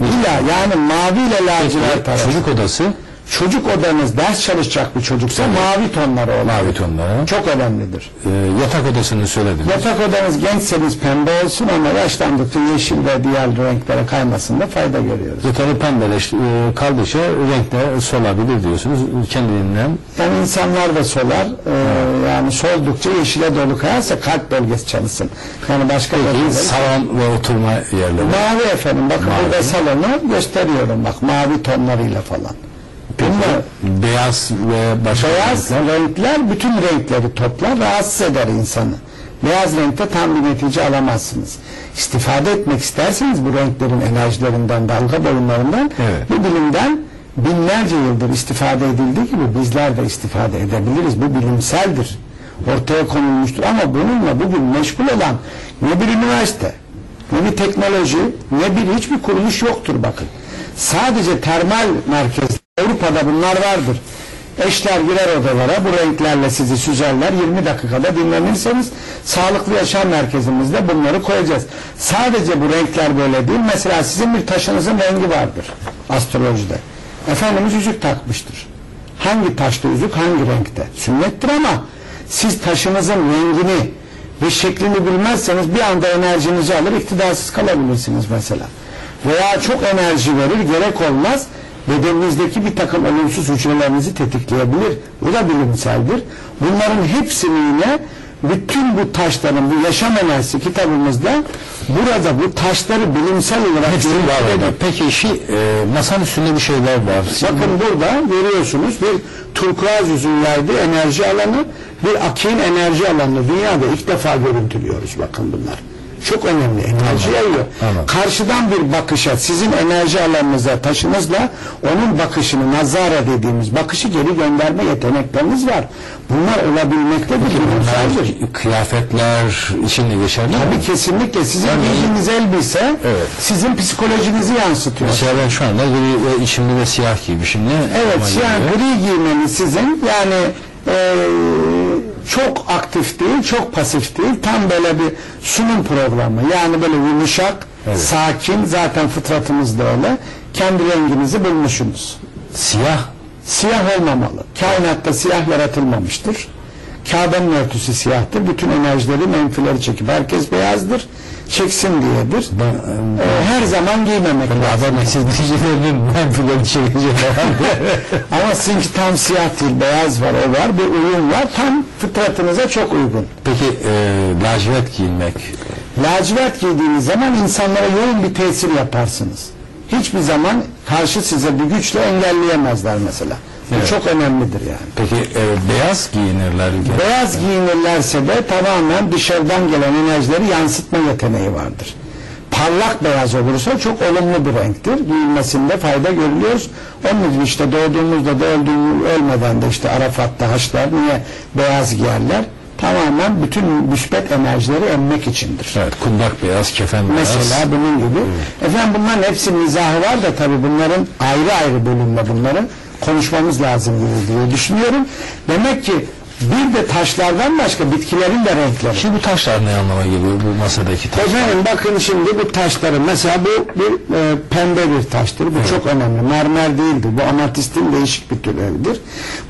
Lila yani mavi ile lacivert arası. Çocuk odası Çocuk odanız ders çalışacak bir çocuksa mavi tonları olur. mavi tonları. Çok önemlidir. Ee, yatak odasını söylediniz. Yatak odanız gençseniz pembe olsun ama yaşlandıkça yeşil ve diğer renklere kaymasında fayda görüyoruz. Yatanı pembeleş, e, kaldıkça renkler solabilir diyorsunuz kendiliğinden. Yani insanlar da solar. Ee, yani soldukça yeşile dolu kayarsa kalp bölgesi çalışsın. Yani başka Peki salon ve oturma yerleri. Mavi efendim bakın Mavi. burada salonu gösteriyorum bak mavi tonlarıyla falan. Bunlar Beyaz ve başka beyaz renkler. renkler bütün renkleri toplar rahatsız eder insanı. Beyaz renkte tam bir netice alamazsınız. İstifade etmek isterseniz bu renklerin enerjilerinden, dalga boyunlarından Evet. bu bilimden binlerce yıldır istifade edildiği gibi bizler de istifade edebiliriz. Bu bilimseldir. Ortaya konulmuştur. Ama bununla bugün meşgul olan ne bir üniversite, ne bir teknoloji, ne bir hiçbir kuruluş yoktur bakın. Sadece termal merkez, Avrupa'da bunlar vardır. Eşler girer odalara, bu renklerle sizi süzerler, 20 dakikada dinlenirseniz sağlıklı yaşam merkezimizde bunları koyacağız. Sadece bu renkler böyle değil. Mesela sizin bir taşınızın rengi vardır astrolojide. Efendimiz yüzük takmıştır. Hangi taşta yüzük, hangi renkte? Sünnettir ama siz taşınızın rengini ve şeklini bilmezseniz bir anda enerjinizi alır, iktidarsız kalabilirsiniz mesela. Veya çok enerji verir, gerek olmaz, bedeninizdeki bir takım olumsuz hücrelerinizi tetikleyebilir. Bu da bilimseldir. Bunların hepsini yine bütün bu taşların, bu yaşam enerjisi kitabımızda burada bu taşları bilimsel olarak orada. Peki şey, e, masanın üstünde bir şeyler var. Bakın burada görüyorsunuz bir turkuaz yüzün verdiği enerji alanı, bir akin enerji alanı dünyada ilk defa görüntülüyoruz bakın bunlar. Çok önemli enerji yayıyor. Karşıdan bir bakışa sizin enerji alanınıza taşınızla onun bakışını nazara dediğimiz bakışı geri gönderme yetenekleriniz var. Bunlar olabilmekte bir kıyafetler için de geçerli mi? Tabii kesinlikle sizin Örneğin- giydiğiniz elbise Evet. sizin psikolojinizi yansıtıyor. Mesela ben şu anda gri ve içimde de siyah giymişim. Ne? Evet yani geliyor? gri giymeniz sizin yani eee, çok aktif değil, çok pasif değil. Tam böyle bir sunum programı. Yani böyle yumuşak, Evet. sakin zaten fıtratımız da öyle. Kendi renginizi bulmuşsunuz. Siyah. Siyah olmamalı. Kainatta siyah yaratılmamıştır. Kabe'nin örtüsü siyahtır. Bütün enerjileri menfileri çekip herkes beyazdır. Çeksin diyedir. Ben, Ee, her zaman giymemek lazım. Adam siz diyicilerinin menfilerini çekecek falan. Ama sizinki tam siyah değil, beyaz var, o var, bir uyum var. Tam fıtratınıza çok uygun. Peki e, lacivert giyinmek. Lacivert giydiğiniz zaman insanlara yoğun bir tesir yaparsınız. Hiçbir zaman karşı size bir güçle engelleyemezler mesela. Bu Evet. çok önemlidir yani. Peki e, beyaz giyinirler. Beyaz giyinirlerse de tamamen dışarıdan gelen enerjileri yansıtma yeteneği vardır. Parlak beyaz olursa çok olumlu bir renktir. Giyilmesinde fayda görülüyoruz. Onun için işte doğduğumuzda da öldüğümüz, ölmeden de işte Arafat'ta haçlar niye beyaz giyerler? Tamamen bütün müsbet enerjileri emmek içindir. Evet, kundak beyaz, kefen beyaz. Mesela bunun gibi. Efendim bunların hepsinin izahı var da tabii bunların ayrı ayrı bölümde bunları konuşmamız lazım diye düşünüyorum. Demek ki bir de taşlardan başka bitkilerin de renkleri. Şimdi bu taşlar ne anlama geliyor bu masadaki taşlar? Efendim bakın şimdi bu taşların mesela bu bir e, pembe bir taştır. Bu çok önemli. Mermer değildir. Bu amatistin değişik bir türevidir.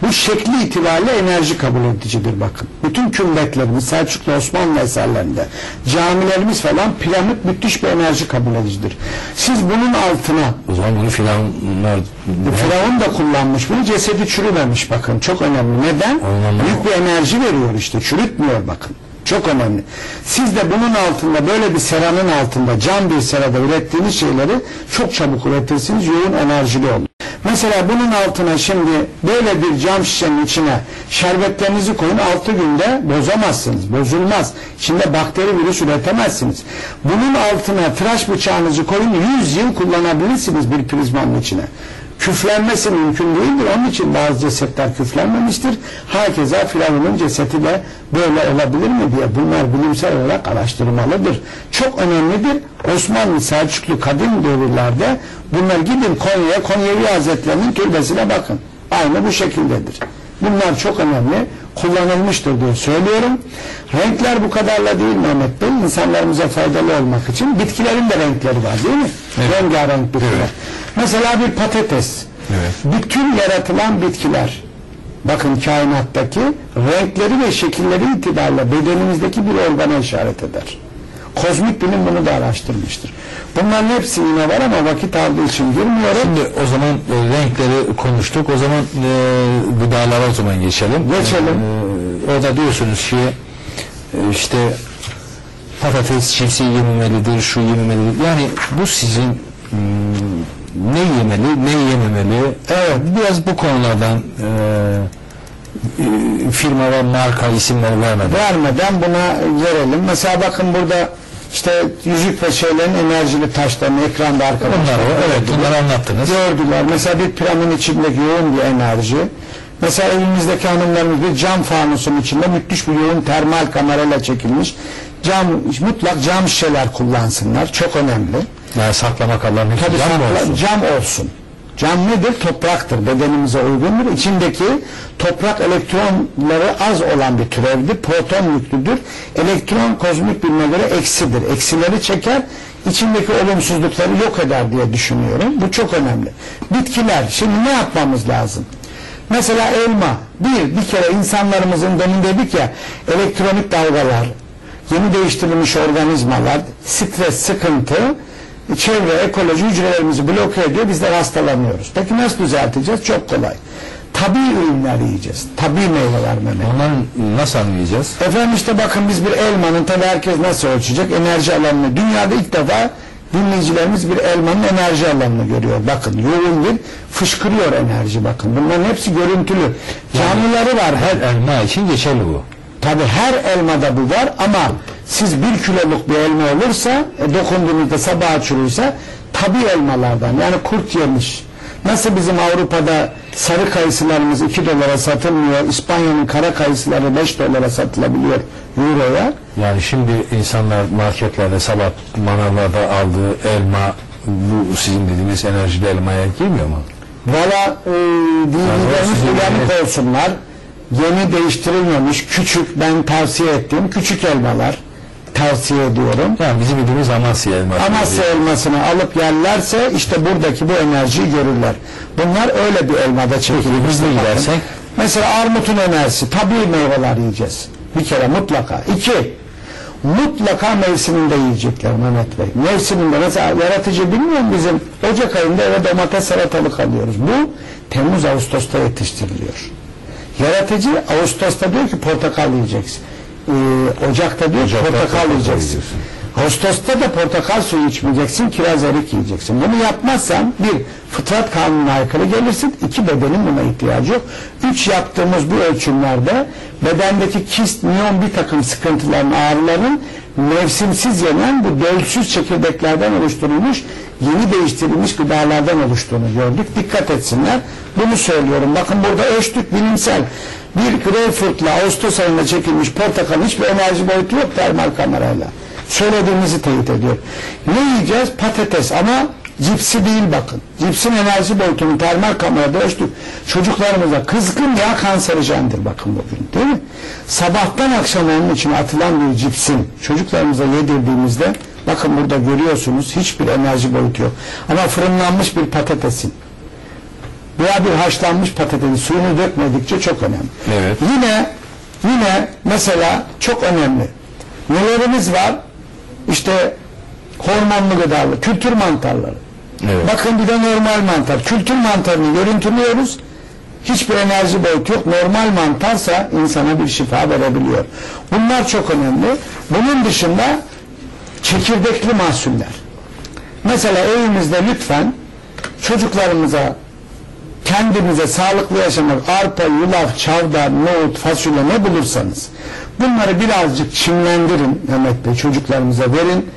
Bu şekli itibariyle enerji kabul edicidir bakın. Bütün kümbetlerimiz Selçuklu Osmanlı eserlerinde camilerimiz falan piramit müthiş bir enerji kabul edicidir. Siz bunun altına O zaman bunu filanlar... bu Firavun da kullanmış bunu cesedi çürümemiş bakın çok önemli. Neden? Anlamam. Büyük bir enerji veriyor işte çürütmüyor bakın. Çok önemli. Siz de bunun altında böyle bir seranın altında cam bir serada ürettiğiniz şeyleri çok çabuk üretirsiniz yoğun enerjili olur. Mesela bunun altına şimdi böyle bir cam şişenin içine şerbetlerinizi koyun 6 günde bozamazsınız. Bozulmaz. İçinde bakteri virüs üretemezsiniz. Bunun altına tıraş bıçağınızı koyun 100 yıl kullanabilirsiniz bir prizmanın içine küflenmesi mümkün değildir. Onun için bazı cesetler küflenmemiştir. Herkese Firavun'un cesedi de böyle olabilir mi diye bunlar bilimsel olarak araştırmalıdır. Çok önemlidir. Osmanlı Selçuklu kadim devirlerde bunlar gidin Konya'ya Konyevi Hazretlerinin türbesine bakın. Aynı bu şekildedir. Bunlar çok önemli kullanılmıştır diye söylüyorum. Renkler bu kadarla değil Mehmet Bey. İnsanlarımıza faydalı olmak için bitkilerin de renkleri var değil mi? Evet. Rengarenk bitkiler. Evet. Mesela bir patates. Evet. Bütün yaratılan bitkiler bakın kainattaki renkleri ve şekilleri itibariyle bedenimizdeki bir organa işaret eder. Kozmik bilim bunu da araştırmıştır. Bunların hepsi yine var ama vakit aldığı için girmiyorum. Şimdi o zaman e, renkleri konuştuk. O zaman e, gıdalara o zaman geçelim. Geçelim. E, orada diyorsunuz ki e, işte patates çipsi yememelidir, şu yememelidir. Yani bu sizin mm, ne yemeli, ne yememeli? Evet. Biraz bu konulardan e, e, firma ve marka isimleri vermeden. vermeden buna verelim. Mesela bakın burada işte yüzük ve şeylerin enerjili taşlarını ekranda arkadaşlar. Bunları, evet, bunları anlattınız. Gördüler. Mesela bir piramidin içindeki yoğun bir enerji. Mesela evimizdeki hanımlarımız bir cam fanusun içinde müthiş bir yoğun termal kamerayla çekilmiş. Cam, mutlak cam şişeler kullansınlar. Çok önemli. Yani saklamak Allah'ın Tabii mı sakla- olsun? cam olsun. Cam nedir? Topraktır. Bedenimize uygundur. İçindeki toprak elektronları az olan bir türevdir. Proton yüklüdür. Elektron kozmik bilime göre eksidir. Eksileri çeker. içindeki olumsuzlukları yok eder diye düşünüyorum. Bu çok önemli. Bitkiler. Şimdi ne yapmamız lazım? Mesela elma. Bir, bir kere insanlarımızın demin dedik ya elektronik dalgalar, yeni değiştirilmiş organizmalar, stres, sıkıntı, çevre, ekoloji hücrelerimizi bloke ediyor. Biz de hastalanıyoruz. Peki nasıl düzelteceğiz? Çok kolay. Tabii ürünler yiyeceğiz. Tabii meyveler memek. Onları nasıl anlayacağız? Efendim işte bakın biz bir elmanın tabii herkes nasıl ölçecek enerji alanını. Dünyada ilk defa dinleyicilerimiz bir elmanın enerji alanını görüyor. Bakın yoğun bir fışkırıyor enerji bakın. Bunların hepsi görüntülü. Canlıları var. Her, elma için geçerli bu. Tabi her elmada bu var ama siz bir kiloluk bir elma olursa e, dokunduğunuzda sabah çürüyse tabi elmalardan yani kurt yemiş. Nasıl bizim Avrupa'da sarı kayısılarımız 2 dolara satılmıyor, İspanya'nın kara kayısıları 5 dolara satılabiliyor Euro'ya. Yani şimdi insanlar marketlerde sabah manavlarda aldığı elma bu sizin dediğiniz enerjili elmaya girmiyor mu? Valla e, sizin uyanık olsunlar. Yeni değiştirilmemiş küçük ben tavsiye ettiğim küçük elmalar tavsiye ediyorum. Yani bizim bildiğimiz Amasya elması. Amasya elmasını alıp yerlerse işte buradaki bu enerjiyi görürler. Bunlar öyle bir elmada çekilir. hızlı Bakın, gidersek? Mesela armutun enerjisi tabii meyveler yiyeceğiz. Bir kere mutlaka. İki, mutlaka mevsiminde yiyecekler Mehmet Bey. Mevsiminde mesela yaratıcı bilmiyor bizim Ocak ayında eve domates salatalık alıyoruz. Bu Temmuz Ağustos'ta yetiştiriliyor. Yaratıcı Ağustos'ta diyor ki portakal yiyeceksin. Ee, Ocak'ta diyor Ocak'ta portakal yiyeceksin. Ağustos'ta da portakal suyu içmeyeceksin, kiraz erik yiyeceksin. Bunu yapmazsan bir, fıtrat kanununa aykırı gelirsin. iki bedenin buna ihtiyacı yok. Üç, yaptığımız bu ölçümlerde bedendeki kist, miyon bir takım sıkıntıların, ağrıların mevsimsiz yenen bu dölsüz çekirdeklerden oluşturulmuş, yeni değiştirilmiş gıdalardan oluştuğunu gördük. Dikkat etsinler. Bunu söylüyorum. Bakın burada ölçtük bilimsel. Bir greyfurtla Ağustos ayında çekilmiş portakalın hiçbir enerji boyutu yok termal kamerayla söylediğimizi teyit ediyor. Ne yiyeceğiz? Patates ama cipsi değil bakın. Cipsin enerji boyutunu termal kamerada ölçtük. Çocuklarımıza kızgın yağ kanserojendir bakın bugün değil mi? Sabahtan akşam onun için atılan bir cipsin çocuklarımıza yedirdiğimizde bakın burada görüyorsunuz hiçbir enerji boyutu yok. Ama fırınlanmış bir patatesin veya bir haşlanmış patatesin suyunu dökmedikçe çok önemli. Evet. Yine yine mesela çok önemli. Nelerimiz var? İşte hormonlu gıdalı, kültür mantarları. Evet. Bakın bir de normal mantar. Kültür mantarını görüntülüyoruz. Hiçbir enerji boyutu yok. Normal mantarsa insana bir şifa verebiliyor. Bunlar çok önemli. Bunun dışında çekirdekli mahsuller. Mesela evimizde lütfen çocuklarımıza kendinize sağlıklı yaşamak arpa, yulaf, çavdar, nohut, fasulye ne bulursanız bunları birazcık çimlendirin Mehmet Bey çocuklarımıza verin.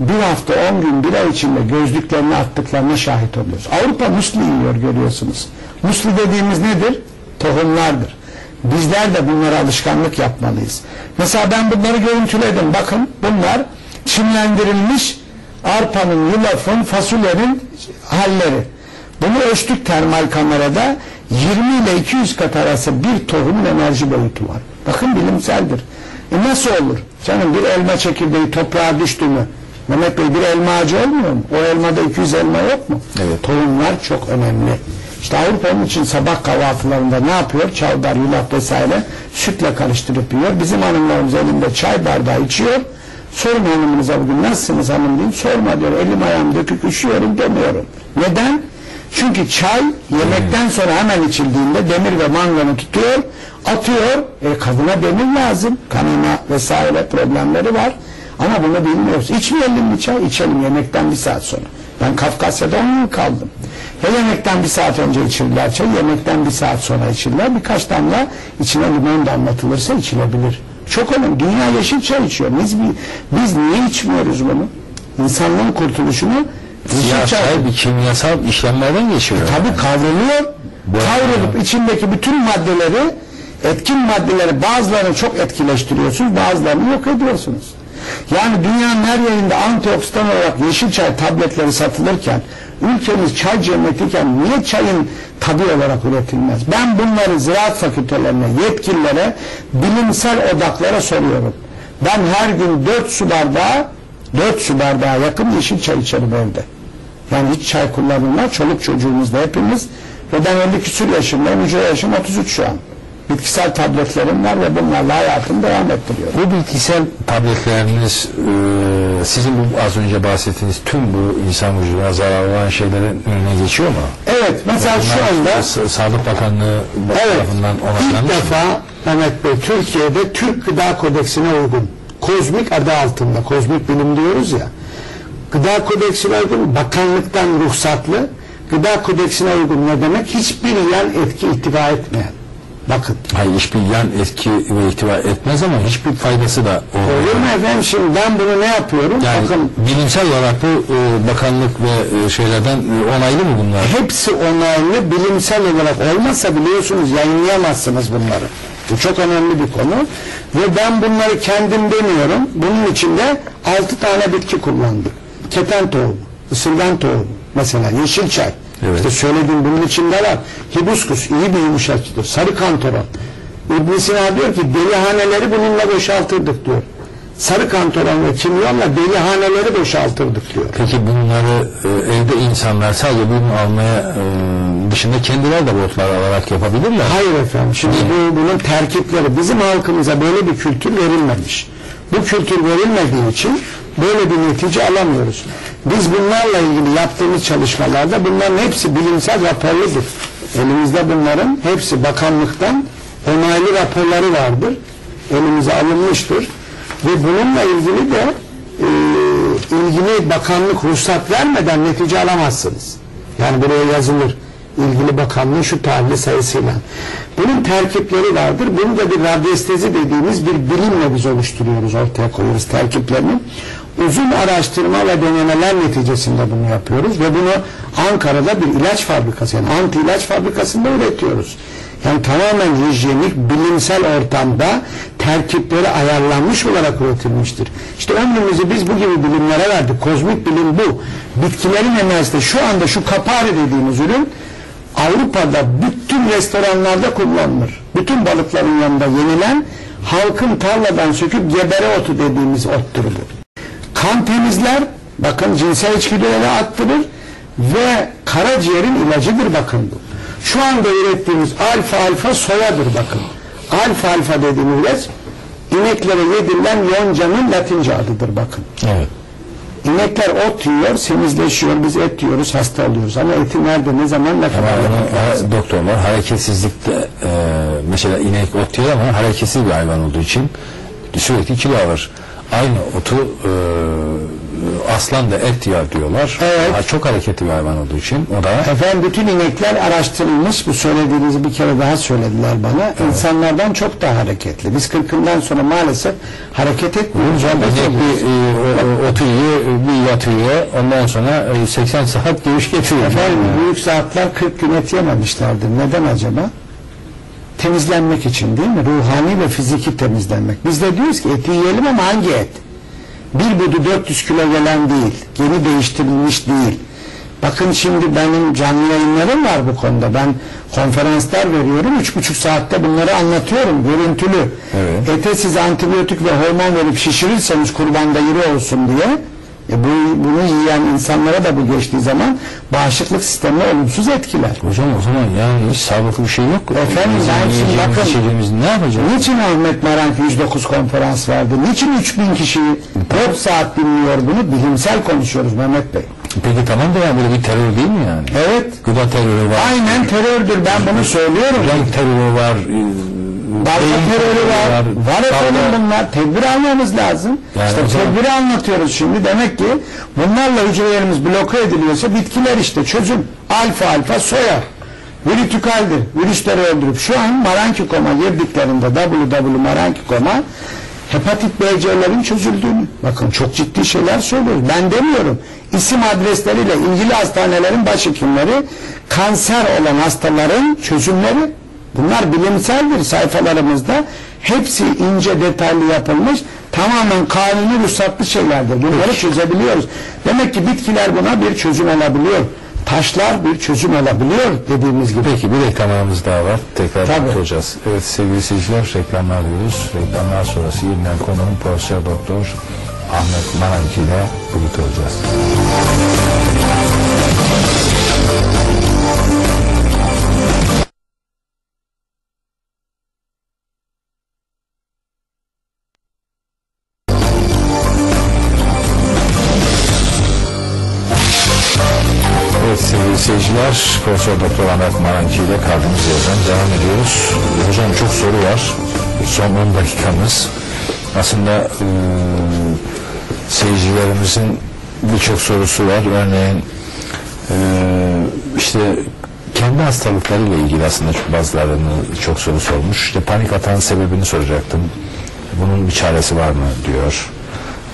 Bir hafta on gün bir ay içinde gözlüklerini attıklarına şahit oluyoruz. Avrupa musli yiyor görüyorsunuz. Musli dediğimiz nedir? Tohumlardır. Bizler de bunlara alışkanlık yapmalıyız. Mesela ben bunları görüntüledim. Bakın bunlar çimlendirilmiş arpanın, yulafın, fasulyenin halleri. Bunu ölçtük termal kamerada 20 ile 200 kat arası bir tohumun enerji boyutu var. Bakın bilimseldir. E nasıl olur? Canım bir elma çekirdeği toprağa düştü mü? Mehmet Bey bir elma ağacı olmuyor mu? O elmada 200 elma yok mu? Evet. Tohumlar çok önemli. İşte Avrupa'nın için sabah kahvaltılarında ne yapıyor? Çavdar, yulaf vesaire sütle karıştırıp yiyor. Bizim hanımlarımız elinde çay bardağı içiyor. Sorun hanımınıza bugün nasılsınız hanım deyin. Sorma diyor. Elim ayağım dökük üşüyorum demiyorum. Neden? Çünkü çay yemekten sonra hemen içildiğinde demir ve manganı tutuyor, atıyor. E, kadına demir lazım. Kanama vesaire problemleri var. Ama bunu bilmiyoruz. İçmeyelim mi çay? İçelim yemekten bir saat sonra. Ben Kafkasya'da 10 yıl kaldım. Ve yemekten bir saat önce içirler çay, yemekten bir saat sonra içirler. Birkaç damla içine limon damlatılırsa içilebilir. Çok önemli. Dünya yeşil çay içiyor. Biz, biz niye içmiyoruz bunu? İnsanlığın kurtuluşunu Çay bir kimyasal işlemlerden geçiyor. Tabii kavruluyor. Bu- Kavrulup içindeki bütün maddeleri etkin maddeleri bazılarını çok etkileştiriyorsunuz bazılarını yok ediyorsunuz. Yani dünyanın her yerinde antioksidan olarak yeşil çay tabletleri satılırken ülkemiz çay cennetiyken niye çayın tadı olarak üretilmez? Ben bunları ziraat fakültelerine, yetkililere, bilimsel odaklara soruyorum. Ben her gün 4 su bardağı 4 su bardağı yakın yeşil çay içerim evde. Yani hiç çay kullanılmaz. Çoluk çocuğumuz da hepimiz. Ve ben 50 küsur yaşındayım. Hücre yaşım 33 şu an. Bitkisel tabletlerim var ve bunlarla hayatımı devam ettiriyorum. Bu bitkisel tabletleriniz e, sizin bu az önce bahsettiğiniz tüm bu insan vücuduna zararlı olan şeylerin önüne geçiyor mu? Evet mesela şu Bunlar anda Sa- Sağlık Bakanlığı evet, tarafından ilk onaylanmış mı? defa Mehmet Bey Türkiye'de Türk Gıda Kodeksine uygun kozmik adı altında kozmik bilim diyoruz ya Gıda Kodeksine uygun bakanlıktan ruhsatlı Gıda Kodeksine uygun ne demek? Hiçbir yan etki ihtiva etmeyen. Bakın. Hayır hiçbir yan etki ve ihtiva etmez ama hiçbir faydası da olmuyor. Olur mu efendim şimdi ben bunu ne yapıyorum? Yani Bakın bilimsel olarak bu e, bakanlık ve e, şeylerden e, onaylı mı bunlar? hepsi onaylı bilimsel olarak olmazsa biliyorsunuz yayınlayamazsınız bunları. Bu çok önemli bir konu. Ve ben bunları kendim demiyorum. Bunun içinde altı tane bitki kullandım. Keten tohumu, ısırgan tohumu, mesela yeşil çay. Evet. İşte söylediğim bunun içinde var. Hibiskus iyi bir yumuşatıcıdır. Sarı kantaron. İbn Sina diyor ki delihaneleri bununla boşaltırdık diyor. Sarı kantaron ve kimyonla delihaneleri boşaltırdık diyor. Peki bunları e, evde insanlar sadece bunu almaya e, dışında kendileri de botlar alarak yapabilirler. Hayır efendim. Şimdi bu, bunun terkipleri bizim halkımıza böyle bir kültür verilmemiş. Bu kültür verilmediği için böyle bir netice alamıyoruz. Biz bunlarla ilgili yaptığımız çalışmalarda bunların hepsi bilimsel raporludur. Elimizde bunların hepsi bakanlıktan onaylı raporları vardır. Elimize alınmıştır. Ve bununla ilgili de e, ilgili bakanlık ruhsat vermeden netice alamazsınız. Yani buraya yazılır. İlgili bakanlığın şu tarihli sayısıyla. Bunun terkipleri vardır. Bunu da bir radyestezi dediğimiz bir bilimle biz oluşturuyoruz, ortaya koyuyoruz terkiplerini. Uzun araştırma ve denemeler neticesinde bunu yapıyoruz ve bunu Ankara'da bir ilaç fabrikası yani anti ilaç fabrikasında üretiyoruz. Yani tamamen hijyenik, bilimsel ortamda terkipleri ayarlanmış olarak üretilmiştir. İşte ömrümüzü biz bu gibi bilimlere verdik. Kozmik bilim bu. Bitkilerin enerjisi şu anda şu kapari dediğimiz ürün Avrupa'da bütün restoranlarda kullanılır. Bütün balıkların yanında yenilen halkın tarladan söküp gebere otu dediğimiz ottur bu. Kan temizler, bakın cinsel içgüdüleri arttırır ve karaciğerin ilacıdır bakın bu. Şu anda ürettiğimiz alfa alfa soyadır bakın. Alfa alfa dediğimiz ilaç ineklere yedirilen yoncanın latince adıdır bakın. Evet. İnekler ot yiyor, semizleşiyor, biz et yiyoruz, hasta oluyoruz. Ama eti nerede, ne zaman, ne kadar ha, doktorlar hareketsizlikte e, mesela inek ot yiyor ama hareketsiz bir hayvan olduğu için sürekli kilo alır. Aynı otu e, aslan da et yer diyorlar. Evet. Ha, çok hareketli bir hayvan olduğu için o da Efendim bütün inekler araştırılmış. Bu söylediğinizi bir kere daha söylediler bana. İnsanlardan çok daha hareketli. Biz kırkından sonra maalesef hareket etmiyoruz. Hocam inek bir e, o- o- otu yiyor, bir yatıyor. Ondan sonra e, 80 saat görüş getiriyor. Efendim büyük saatler 40 gün et yememişlerdir. Neden acaba? Temizlenmek için değil mi? Ruhani ve fiziki temizlenmek. Biz de diyoruz ki eti yiyelim ama hangi et? Bir budu 400 kilo gelen değil. Yeni değiştirilmiş değil. Bakın şimdi benim canlı yayınlarım var bu konuda. Ben konferanslar veriyorum. Üç buçuk saatte bunları anlatıyorum. Görüntülü. Evet. Ete siz antibiyotik ve hormon verip şişirirseniz kurbanda iri olsun diye e bu, bunu yiyen insanlara da bu geçtiği zaman bağışıklık sistemine olumsuz etkiler. Hocam o zaman yani hiç sağlıklı bir şey yok. Efendim, ben şimdi bakın- içeceğimiz ne yapacağız? Niçin Ahmet Merank 109 konferans verdi? Niçin 3000 kişi 4 saat dinliyor bunu? Bilimsel konuşuyoruz Mehmet Bey. Peki tamam da yani böyle bir terör değil mi yani? Evet. Gıda terörü var. Aynen terördür ben bunu söylüyorum. Renk terörü var. Dalga terörü var. Var efendim dalga- bunlar. Tedbir almamız lazım. Yani işte tedbiri anlatıyoruz şimdi. Demek ki bunlarla hücrelerimiz bloke ediliyorsa bitkiler işte çözüm. Alfa alfa soya. Virütükaldir. Virüsleri öldürüp şu an Marankikoma girdiklerinde www Marankikoma hepatit BC'lerin çözüldüğünü. Bakın çok ciddi şeyler söylüyoruz. Ben demiyorum. İsim adresleriyle ilgili hastanelerin başhekimleri kanser olan hastaların çözümleri Bunlar bilimseldir sayfalarımızda. Hepsi ince detaylı yapılmış. Tamamen kanuni ruhsatlı şeylerdir. Bunları çözebiliyoruz. Demek ki bitkiler buna bir çözüm olabiliyor. Taşlar bir çözüm olabiliyor dediğimiz gibi. Peki bir reklamlarımız daha var. Tekrar Tabii. olacağız. Evet sevgili seyirciler reklamlar diyoruz. Reklamlar sonrası yeniden konuğum Profesör Doktor Ahmet Maranki ile birlikte olacağız. Seyirciler, Profesör Doktor Ahmet Maranki ile kaldığımız yerden devam ediyoruz. Hocam çok soru var. Son 10 dakikamız. Aslında e, seyircilerimizin birçok sorusu var. Örneğin e, işte kendi hastalıklarıyla ilgili aslında bazılarını çok soru sormuş. İşte panik atan sebebini soracaktım. Bunun bir çaresi var mı diyor.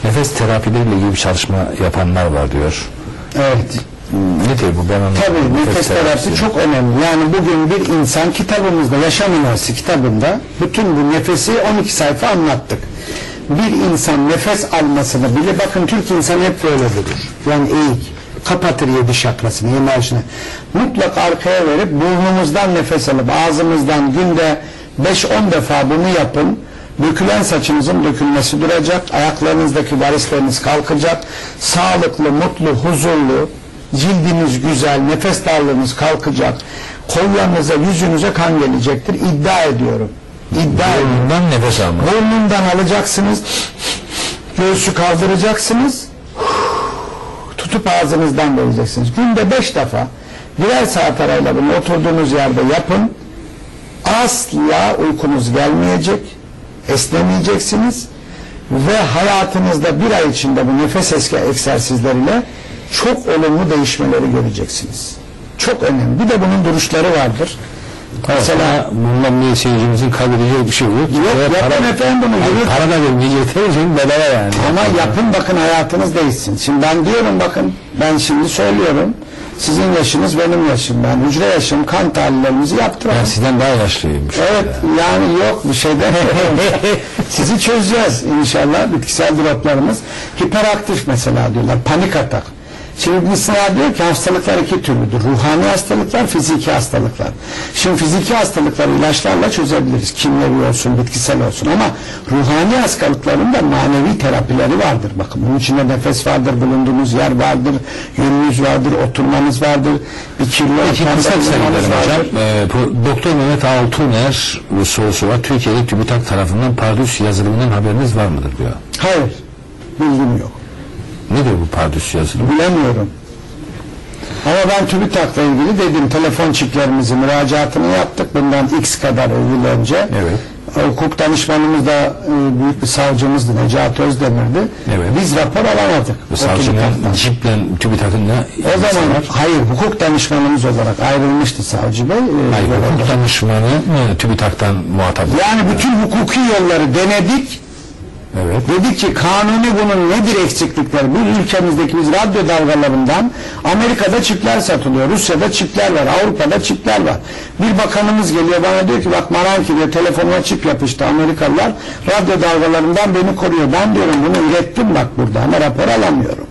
Nefes terapileriyle ilgili bir çalışma yapanlar var diyor. Evet. Nedir bu? Ben anlamadım. Tabii nefes terapisi çok önemli. Yani bugün bir insan kitabımızda Yaşam Üniversitesi kitabında bütün bu nefesi 12 sayfa anlattık. Bir insan nefes almasını bile bakın Türk insanı hep böyle durur. Yani eğik. Kapatır yedi şakrasını, yedi ağaçını. Mutlak arkaya verip burnumuzdan nefes alıp ağzımızdan günde 5-10 defa bunu yapın. Dökülen saçınızın dökülmesi duracak. Ayaklarınızdaki varisleriniz kalkacak. Sağlıklı, mutlu, huzurlu, cildiniz güzel, nefes darlığınız kalkacak. Kollarınıza, yüzünüze kan gelecektir. İddia ediyorum. İddia. Burnundan nefes almak. Burnundan alacaksınız. Göğsü kaldıracaksınız. Tutup ağzınızdan vereceksiniz. Günde beş defa birer saat arayla bunu oturduğunuz yerde yapın. Asla uykunuz gelmeyecek. Esnemeyeceksiniz. Ve hayatınızda bir ay içinde bu nefes eski egzersizleriyle çok olumlu değişmeleri göreceksiniz. Çok önemli. Bir de bunun duruşları vardır. Mesela bundan bir seyircimizin kaybedecek bir şey yok. Yok, yapın efendim bunu. Yürü- Para da vermeyecek. Televizyon bedava yani. Ama yapın bakın hayatınız değişsin. Şimdi ben diyorum bakın ben şimdi söylüyorum. Sizin yaşınız benim yaşım. Ben hücre yaşım kan tahlillerimizi yaptıralım. Ben sizden daha yaşlıyım. Evet yani yok bir şey demiyorum. Sizi çözeceğiz inşallah bitkisel droplarımız. Hiperaktif mesela diyorlar panik atak. Şimdi Mısra diyor ki hastalıklar iki türlüdür. Ruhani hastalıklar, fiziki hastalıklar. Şimdi fiziki hastalıkları ilaçlarla çözebiliriz. Kimyevi olsun, bitkisel olsun ama ruhani hastalıkların da manevi terapileri vardır. Bakın bunun içinde nefes vardır, bulunduğunuz yer vardır, yönünüz vardır, oturmanız vardır. Bir kirli Peki kısa kısa bulunmanız gidelim hocam. Pro- Doktor Mehmet Altuner bir sorusu var. Türkiye'de TÜBİTAK tarafından Pardüs yazılımından haberiniz var mıdır diyor. Hayır, bilgim yok. Nedir bu Pardüs yazılımı? Bilemiyorum. Ama ben TÜBİTAK'la ilgili dedim telefon çiplerimizi müracaatını yaptık bundan x kadar yıl önce. Evet. Hukuk danışmanımız da e, büyük bir savcımızdı Necati Özdemir'di. Evet. Biz rapor alamadık. Savcının ciple TÜBİTAK'ın da O zaman hayır hukuk danışmanımız olarak ayrılmıştı savcı bey. E, Hayır, hukuk danışmanı TÜBİTAK'tan muhatap? Yani bütün hukuki yolları denedik. Evet. Dedik ki kanuni bunun nedir eksiklikleri? Bu ülkemizdeki biz radyo dalgalarından Amerika'da çipler satılıyor. Rusya'da çipler var. Avrupa'da çipler var. Bir bakanımız geliyor bana diyor ki bak Maranki diyor telefonuma çip yapıştı Amerikalılar. Radyo dalgalarından beni koruyor. Ben diyorum bunu ürettim bak burada ama rapor alamıyorum.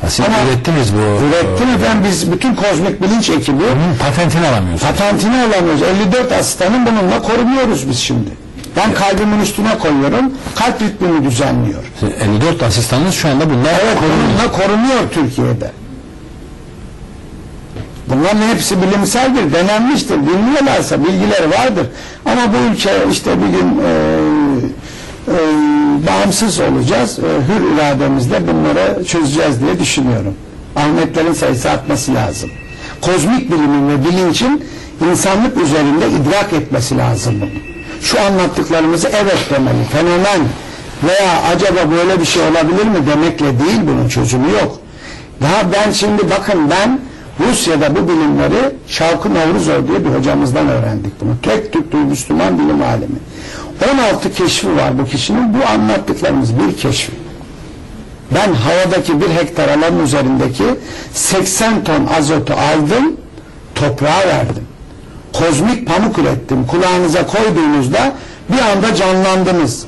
Ha, Siz Ama- ürettiniz bu. Ürettim efendim biz bütün kozmik bilinç ekibi Bunun patentini alamıyorsunuz. patentini alamıyoruz. 54 asistanın bununla korunuyoruz biz şimdi. Ben kalbimin üstüne koyuyorum. Kalp ritmini düzenliyor. Siz 54 asistanınız şu anda bunlar Evet korunuyor. bununla korunuyor Türkiye'de. Bunların hepsi bilimseldir, denenmiştir. Bilmiyorlarsa bilgileri vardır. Ama bu ülke işte bir gün e, e, bağımsız olacağız. E, hür irademizle bunları çözeceğiz diye düşünüyorum. Ahmetlerin sayısı artması lazım. Kozmik bilimin ve bilincin insanlık üzerinde idrak etmesi lazım bunu. Şu anlattıklarımızı evet demeli. Fenomen veya acaba böyle bir şey olabilir mi demekle değil bunun çözümü yok. Daha ben şimdi bakın ben Rusya'da bu bilimleri Şavkı Novruzov diye bir hocamızdan öğrendik bunu. Tek Türk Müslüman bilim alemi. 16 keşfi var bu kişinin. Bu anlattıklarımız bir keşfi. Ben havadaki bir hektar alanın üzerindeki 80 ton azotu aldım, toprağa verdim. Kozmik pamuk ürettim. Kulağınıza koyduğunuzda bir anda canlandınız.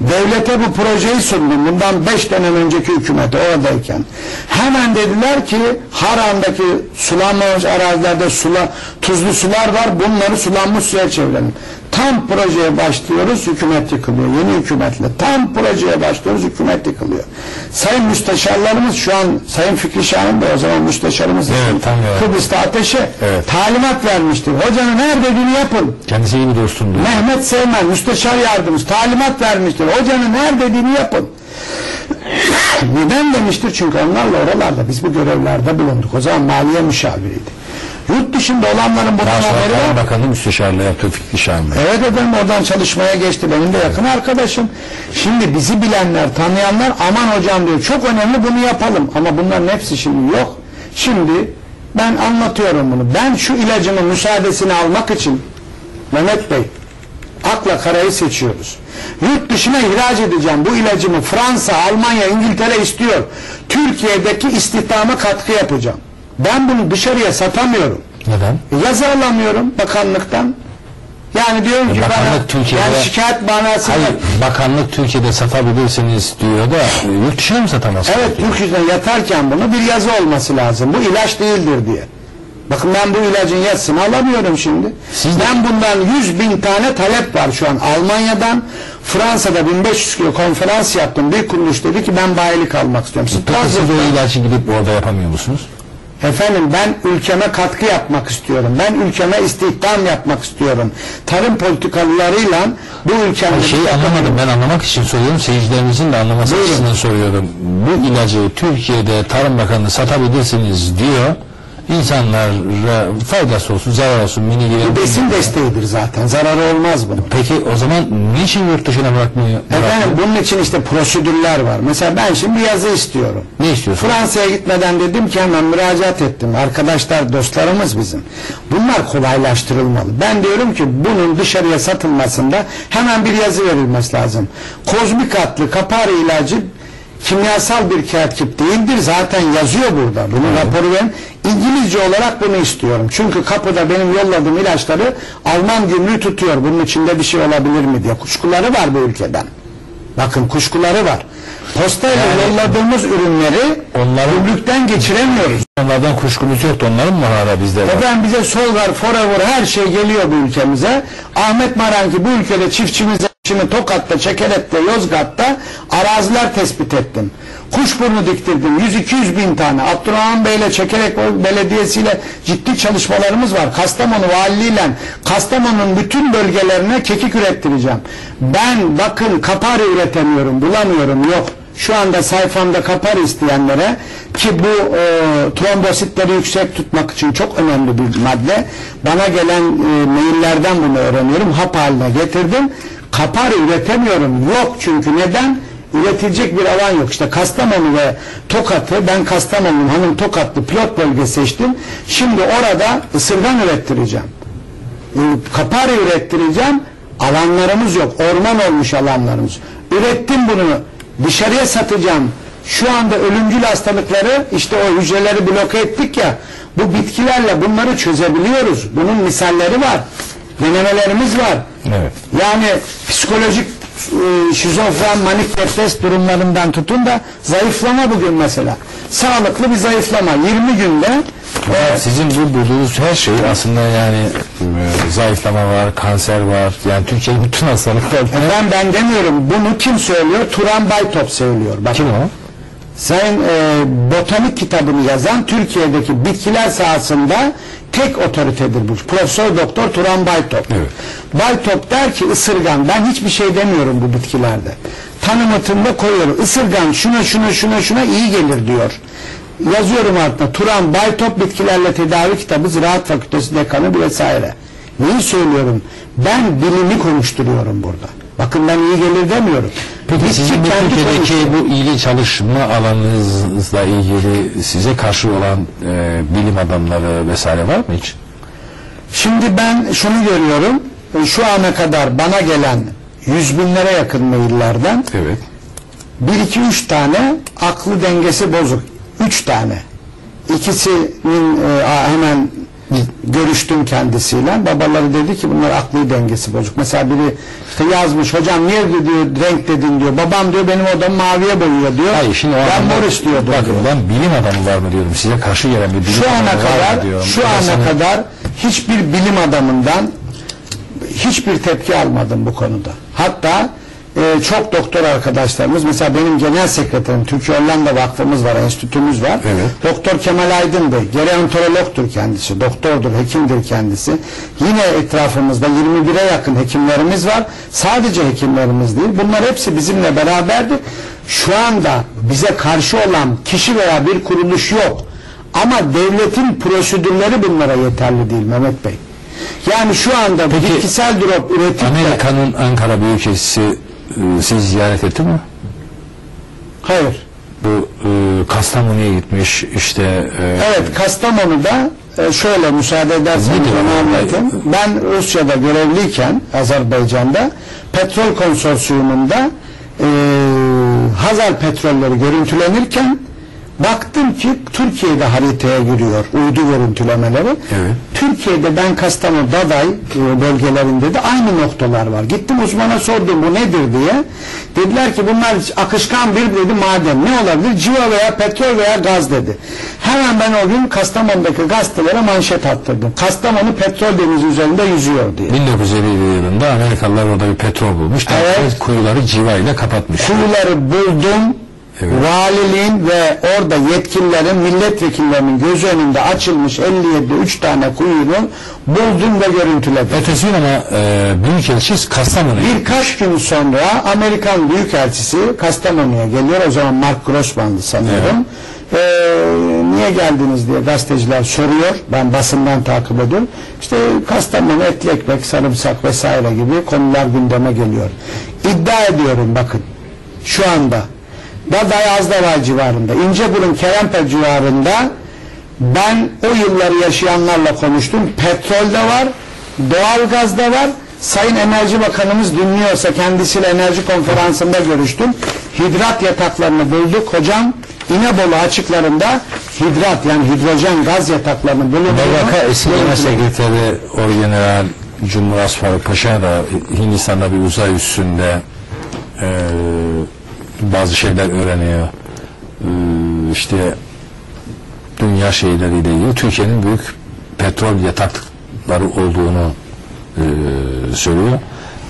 Devlete bu projeyi sundum. Bundan 5 dönem önceki hükümete oradayken. Hemen dediler ki Haran'daki sulanmamış arazilerde sula, tuzlu sular var. Bunları sulanmış suya çevirelim. Tam projeye başlıyoruz hükümet yıkılıyor. Yeni hükümetle. Tam projeye başlıyoruz hükümet yıkılıyor. Sayın müsteşarlarımız şu an Sayın Fikri Şahin de o zaman müsteşarımız Evet, tam. Kıbrıs'ta ateşe Evet. talimat vermiştir. Hocanın her dediğini yapın. Kendisi iyi bir dostumdu. Mehmet Seymen müsteşar yardımcısı talimat vermiştir. Hocanın her dediğini yapın. Neden demiştir? Çünkü onlarla oralarda biz bu görevlerde bulunduk. O zaman maliye müşaviriydi. Yurt dışında olanların sonra haberi var. Bakanı Fikri Şahin Bey. Evet efendim oradan çalışmaya geçti. Benim de yakın arkadaşım. Şimdi bizi bilenler, tanıyanlar aman hocam diyor. Çok önemli bunu yapalım. Ama bunların hepsi şimdi yok. Şimdi ben anlatıyorum bunu. Ben şu ilacımın müsaadesini almak için Mehmet Bey akla karayı seçiyoruz. Yurt dışına ihraç edeceğim. Bu ilacımı Fransa, Almanya, İngiltere istiyor. Türkiye'deki istihdama katkı yapacağım. Ben bunu dışarıya satamıyorum. Neden? Yazı alamıyorum bakanlıktan. Yani diyorum ki Bakanlık bana Türkiye'de- yani şikayet manasında Hayır, bakanlık Türkiye'de satabilirsiniz diyor da yurt dışına mı satamazsınız? evet yurt dışına yatarken bunu bir yazı olması lazım. Bu ilaç değildir diye. Bakın ben bu ilacın yazısını alamıyorum şimdi. Siz de- ben bundan 100 bin tane talep var şu an. Almanya'dan Fransa'da 1500 kilo konferans yaptım. Bir kuruluş dedi ki ben bayilik almak istiyorum. Peki siz o ilacı gidip orada yapamıyor musunuz? Efendim ben ülkeme katkı yapmak istiyorum. Ben ülkeme istihdam yapmak istiyorum. Tarım politikalarıyla bu ülkenin Şeyi bir anlamadım ben anlamak için soruyorum seyircilerimizin de anlaması Buyurun. açısından soruyorum. Bu ilacı Türkiye'de Tarım Bakanı satabilirsiniz diyor. İnsanlara faydası olsun, zarar olsun, mini Bu besin desteğidir zaten. Zararı olmaz bunun. Peki o zaman niçin yurt dışına bırakmıyor? Efendim bırakmıyor? bunun için işte prosedürler var. Mesela ben şimdi yazı istiyorum. Ne istiyorsun? Fransa'ya gitmeden dedim ki hemen müracaat ettim. Arkadaşlar, dostlarımız bizim. Bunlar kolaylaştırılmalı. Ben diyorum ki bunun dışarıya satılmasında hemen bir yazı verilmesi lazım. Kozmik adlı kapari ilacı kimyasal bir terkip değildir. Zaten yazıyor burada. Bunun raporu ben İngilizce olarak bunu istiyorum. Çünkü kapıda benim yolladığım ilaçları Alman gümrüğü tutuyor. Bunun içinde bir şey olabilir mi diye. Kuşkuları var bu ülkeden. Bakın kuşkuları var. Postayla Yani- yolladığımız ürünleri Onların- gümrükten geçiremiyoruz. Onlardan kuşkumuz yoktu. Onların mı hala bizde var? Efendim bize Solgar, Forever her şey geliyor bu ülkemize. Ahmet Maranki bu ülkede çiftçimize Şimdi Tokat'ta, Çekeret'te, Yozgat'ta araziler tespit ettim. Kuşburnu diktirdim. 100-200 bin tane. Abdurrahman Bey'le Çekerek Belediyesi'yle ciddi çalışmalarımız var. Kastamonu Valiliğiyle Kastamonu'nun bütün bölgelerine kekik ürettireceğim. Ben bakın kapari üretemiyorum, bulamıyorum, yok. Şu anda sayfamda kapar isteyenlere ki bu e, trombositleri yüksek tutmak için çok önemli bir madde. Bana gelen e, maillerden bunu öğreniyorum. Hap haline getirdim. Kapar üretemiyorum. Yok çünkü neden? Üretilecek bir alan yok. İşte Kastamonu ve Tokat'ı ben Kastamonu'nun hanım Tokatlı pilot bölge seçtim. Şimdi orada ısırgan ürettireceğim. E, kapari ürettireceğim. Alanlarımız yok. Orman olmuş alanlarımız. Ürettim bunu. Dışarıya satacağım. Şu anda ölümcül hastalıkları işte o hücreleri bloke ettik ya. Bu bitkilerle bunları çözebiliyoruz. Bunun misalleri var. Denemelerimiz var. Evet. Yani psikolojik e, şizofren, manik depresif durumlarından tutun da zayıflama bugün mesela. Sağlıklı bir zayıflama. 20 günde e, Sizin bu bulduğunuz her şey aslında yani e, zayıflama var, kanser var. Yani Türkiye'nin bütün hastalıklar. Ben ben demiyorum. Bunu kim söylüyor? Turan Baytop söylüyor. Bakın. Kim o? Sayın e, botanik kitabını yazan Türkiye'deki bitkiler sahasında tek otoritedir bu. Profesör Doktor Turan Baytop. Evet. Baytop der ki ısırgan ben hiçbir şey demiyorum bu bitkilerde. Tanımatında koyuyorum. Isırgan şuna şuna şuna şuna iyi gelir diyor. Yazıyorum altına Turan Baytop bitkilerle tedavi kitabı Ziraat Fakültesi dekanı vesaire. Neyi söylüyorum? Ben bilimi konuşturuyorum burada. Bakın ben iyi gelir demiyorum. Peki Bitki sizin bu Türkiye'deki bu iyili çalışma alanınızla ilgili size karşı olan e, bilim adamları vesaire var mı hiç? Şimdi ben şunu görüyorum. e, Şu ana kadar bana gelen yüz binlere yakın maillerden Evet. bir iki üç tane aklı dengesi bozuk. Üç tane. İkisinin e, hemen görüştüm kendisiyle. Babaları dedi ki bunlar aklı dengesi bozuk. Mesela biri işte yazmış hocam niye diyor renk dedin diyor. Babam diyor benim odam maviye boyuyor diyor. Hayır şimdi o ben mor istiyordum Bakın diyor. ben bilim adamı var mı diyorum size karşı gelen bir bilim Şu adamı ana var mı kadar diyorum. şu ana sana- kadar hiçbir bilim adamından hiçbir tepki almadım bu konuda. Hatta e, çok doktor arkadaşlarımız mesela benim genel sekreterim Türkiye Hollanda Vakfımız var, enstitümüz var. Evet. Doktor Kemal Aydın Bey, gerontologtur kendisi, doktordur, hekimdir kendisi. Yine etrafımızda 21'e yakın hekimlerimiz var. Sadece hekimlerimiz değil. Bunlar hepsi bizimle beraberdir. Şu anda bize karşı olan kişi veya bir kuruluş yok. Ama devletin prosedürleri bunlara yeterli değil Mehmet Bey. Yani şu anda Peki, bitkisel drop üretip Amerika'nın Ankara Büyükelçisi e, sizi ziyaret etti mi? Hayır. Bu e, Kastamonu'ya gitmiş işte e, Evet Kastamonu'da e, şöyle müsaade ederseniz onu anlatayım. Ben Rusya'da görevliyken Azerbaycan'da petrol konsorsiyumunda e, Hazar petrolleri görüntülenirken baktım ki Türkiye'de haritaya giriyor uydu görüntülemeleri. Evet. Türkiye'de ben Kastamonu Daday e, bölgelerinde de aynı noktalar var. Gittim uzmana sordum bu nedir diye. Dediler ki bunlar akışkan bir dedi maden. Ne olabilir? Civa veya petrol veya gaz dedi. Hemen ben o gün Kastamonu'daki gazetelere manşet attırdım. Kastamonu petrol denizi üzerinde yüzüyor diye. 1950 yılında Amerikalılar orada bir petrol bulmuş. Evet. kuyuları civa ile kapatmış. Kuyuları buldum. Evet. Valiliğin ve orada yetkililerin, milletvekillerinin gözü önünde açılmış 57 3 tane kuyunu buldum ve görüntüledim. Ertesi gün ama e, Büyükelçi Kastamonu'ya Birkaç gün sonra Amerikan Büyükelçisi Kastamonu'ya geliyor. O zaman Mark Grossman'dı sanıyorum. Ee, niye geldiniz diye gazeteciler soruyor. Ben basından takip ediyorum. İşte Kastamonu, etli ekmek, sarımsak vesaire gibi konular gündeme geliyor. İddia ediyorum bakın. Şu anda Daday Azdavay civarında, İnceburun Kerempe civarında ben o yılları yaşayanlarla konuştum. Petrol de var, doğalgaz da var. Sayın Enerji Bakanımız dinliyorsa kendisiyle enerji konferansında görüştüm. Hidrat yataklarını bulduk hocam. İnebolu açıklarında hidrat yani hidrojen gaz yataklarını bulunduğunu BBK eski genel sekreteri Orgeneral Cumhur Asfar Paşa da Hindistan'da bir uzay üssünde e, bazı şeyler öğreniyor. E, işte dünya şeyleriyle ilgili Türkiye'nin büyük petrol yatakları olduğunu e, söylüyor.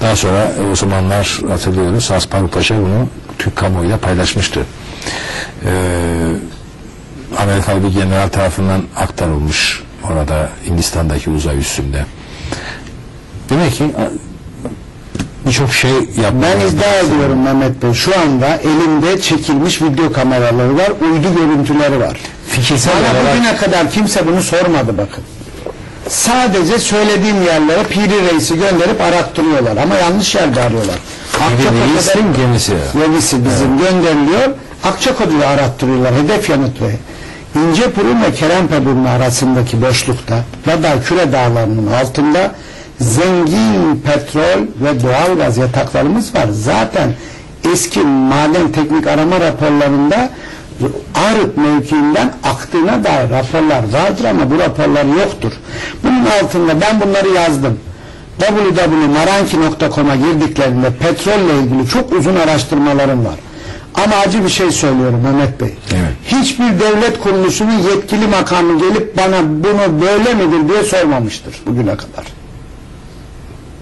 Daha sonra o zamanlar hatırlıyoruz Aspar Paşa bunu Türk kamuoyuyla paylaşmıştı. E, Amerikalı bir general tarafından aktarılmış orada Hindistan'daki uzay üssünde. Demek ki birçok şey yapmıyor. Ben iddia ediyorum Mehmet Bey şu anda elimde çekilmiş video kameraları var, uydu görüntüleri var. Fikirsel Bana olarak bugüne kadar kimse bunu sormadı bakın. Sadece söylediğim yerlere Piri Reis'i gönderip arattırıyorlar ama yanlış yerde arıyorlar. Akçakoya'da reisin gemisi. gemisi bizim gönderiliyor. Akçakoya'da arattırıyorlar. Hedef yanıt ve İnceburun ve Kerempeburnu arasındaki boşlukta Daday Küre Dağları'nın altında zengin petrol ve doğalgaz yataklarımız var. Zaten eski maden teknik arama raporlarında Arık mevkiinden aktığına dair raporlar vardır ama bu raporlar yoktur. Bunun altında ben bunları yazdım. www.maranki.com'a girdiklerinde petrolle ilgili çok uzun araştırmalarım var. Ama acı bir şey söylüyorum Mehmet Bey. Evet. Hiçbir devlet kuruluşunun yetkili makamı gelip bana bunu böyle midir diye sormamıştır bugüne kadar.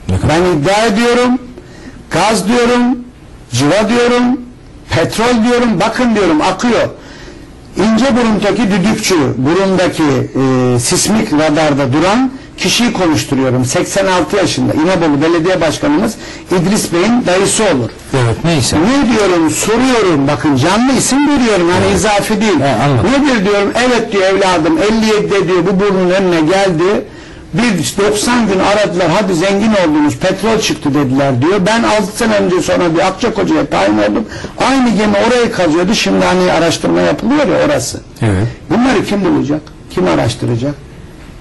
Ben iddia ediyorum, gaz diyorum, civa diyorum, petrol diyorum, bakın diyorum akıyor. İnce burundaki düdükçü, burundaki e, sismik radarda duran kişiyi konuşturuyorum. 86 yaşında İnebolu Belediye Başkanımız İdris Bey'in dayısı olur. Evet neyse. Ne diyorum soruyorum bakın canlı isim veriyorum yani izafi değil. He, anladım. Nedir diyorum evet diyor evladım 57'de diyor bu burnun önüne geldi. Bir 90 gün aradılar hadi zengin oldunuz petrol çıktı dediler diyor. Ben 6 sene önce sonra bir Akçakoca'ya tayin oldum. Aynı gemi orayı kazıyordu. Şimdi hani araştırma yapılıyor ya orası. Evet. Bunları kim bulacak? Kim araştıracak?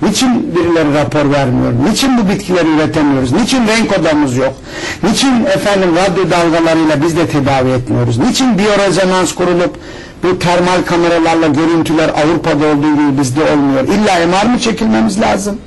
Niçin birileri rapor vermiyor? Niçin bu bitkileri üretemiyoruz? Niçin renk odamız yok? Niçin efendim radyo dalgalarıyla biz de tedavi etmiyoruz? Niçin biyorezonans kurulup bu termal kameralarla görüntüler Avrupa'da olduğu gibi bizde olmuyor? İlla MR mı çekilmemiz lazım?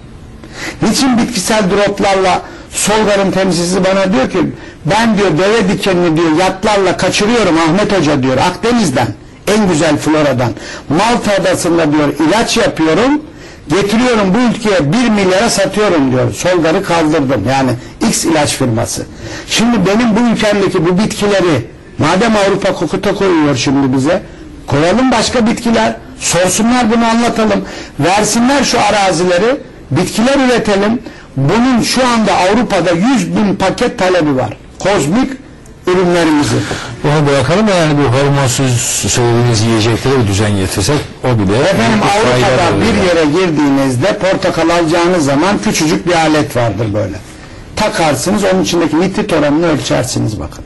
Niçin bitkisel droplarla Solgar'ın temsilcisi bana diyor ki ben diyor deve dikenini diyor yatlarla kaçırıyorum Ahmet Hoca diyor Akdeniz'den en güzel floradan. Malta adasında diyor ilaç yapıyorum getiriyorum bu ülkeye 1 milyara satıyorum diyor. Solgar'ı kaldırdım. Yani X ilaç firması. Şimdi benim bu ülkemdeki bu bitkileri madem Avrupa kokuta koyuyor şimdi bize koyalım başka bitkiler sorsunlar bunu anlatalım. Versinler şu arazileri bitkiler üretelim. Bunun şu anda Avrupa'da 100 bin paket talebi var. Kozmik ürünlerimizi. Onu bırakalım da yani bu hormonsuz söylediğiniz yiyeceklere bir düzen getirsek o bile Efendim Avrupa'da bir yere girdiğinizde portakal alacağınız zaman küçücük bir alet vardır böyle. Takarsınız onun içindeki nitrit oranını ölçersiniz bakın.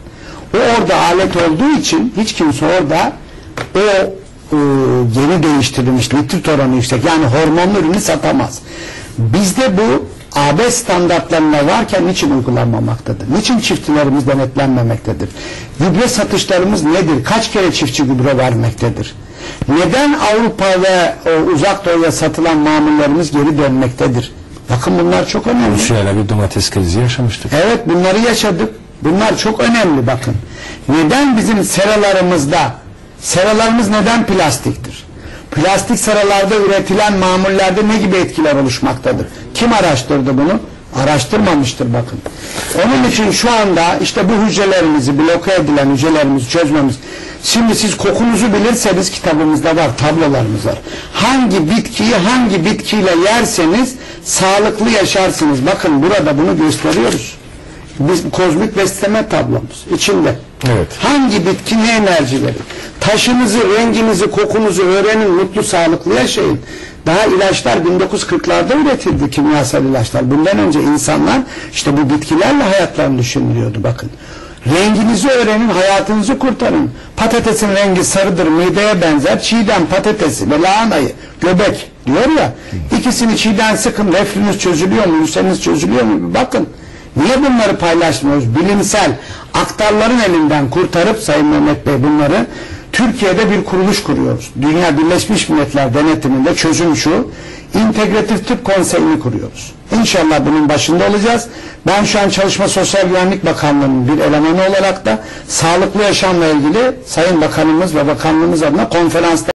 O orada alet olduğu için hiç kimse orada o e, yeni değiştirilmiş nitrit oranı yüksek yani hormonlu ürünü satamaz. Bizde bu AB standartlarına varken niçin uygulanmamaktadır? Niçin çiftçilerimiz denetlenmemektedir? Gübre satışlarımız nedir? Kaç kere çiftçi gübre vermektedir? Neden Avrupa ve o, uzak doğuya satılan mamullerimiz geri dönmektedir? Bakın bunlar çok önemli. Rusya'yla bir domates krizi yaşamıştık. Evet bunları yaşadık. Bunlar çok önemli bakın. Neden bizim seralarımızda seralarımız neden plastiktir? Plastik seralarda üretilen mamullerde ne gibi etkiler oluşmaktadır? Kim araştırdı bunu? Araştırmamıştır bakın. Onun için şu anda işte bu hücrelerimizi bloke edilen hücrelerimizi çözmemiz. Şimdi siz kokunuzu bilirseniz kitabımızda var, tablolarımız var. Hangi bitkiyi hangi bitkiyle yerseniz sağlıklı yaşarsınız. Bakın burada bunu gösteriyoruz. Biz kozmik besleme tablomuz içinde. Evet. Hangi bitki ne enerji verir? Taşınızı, renginizi, kokunuzu öğrenin, mutlu, sağlıklı yaşayın. Daha ilaçlar 1940'larda üretildi kimyasal ilaçlar. Bundan önce insanlar işte bu bitkilerle hayatlarını düşünülüyordu bakın. Renginizi öğrenin, hayatınızı kurtarın. Patatesin rengi sarıdır, mideye benzer. Çiğdem patatesi ve lahanayı, göbek diyor ya. İkisini çiğden sıkın, reflünüz çözülüyor mu, ülseniz çözülüyor mu? Bakın. Niye bunları paylaşmıyoruz? Bilimsel aktarların elinden kurtarıp Sayın Mehmet Bey bunları Türkiye'de bir kuruluş kuruyoruz. Dünya Birleşmiş Milletler denetiminde çözüm şu. İntegratif Tıp Konseyi'ni kuruyoruz. İnşallah bunun başında olacağız. Ben şu an Çalışma Sosyal Güvenlik Bakanlığı'nın bir elemanı olarak da sağlıklı yaşamla ilgili Sayın Bakanımız ve Bakanlığımız adına konferansta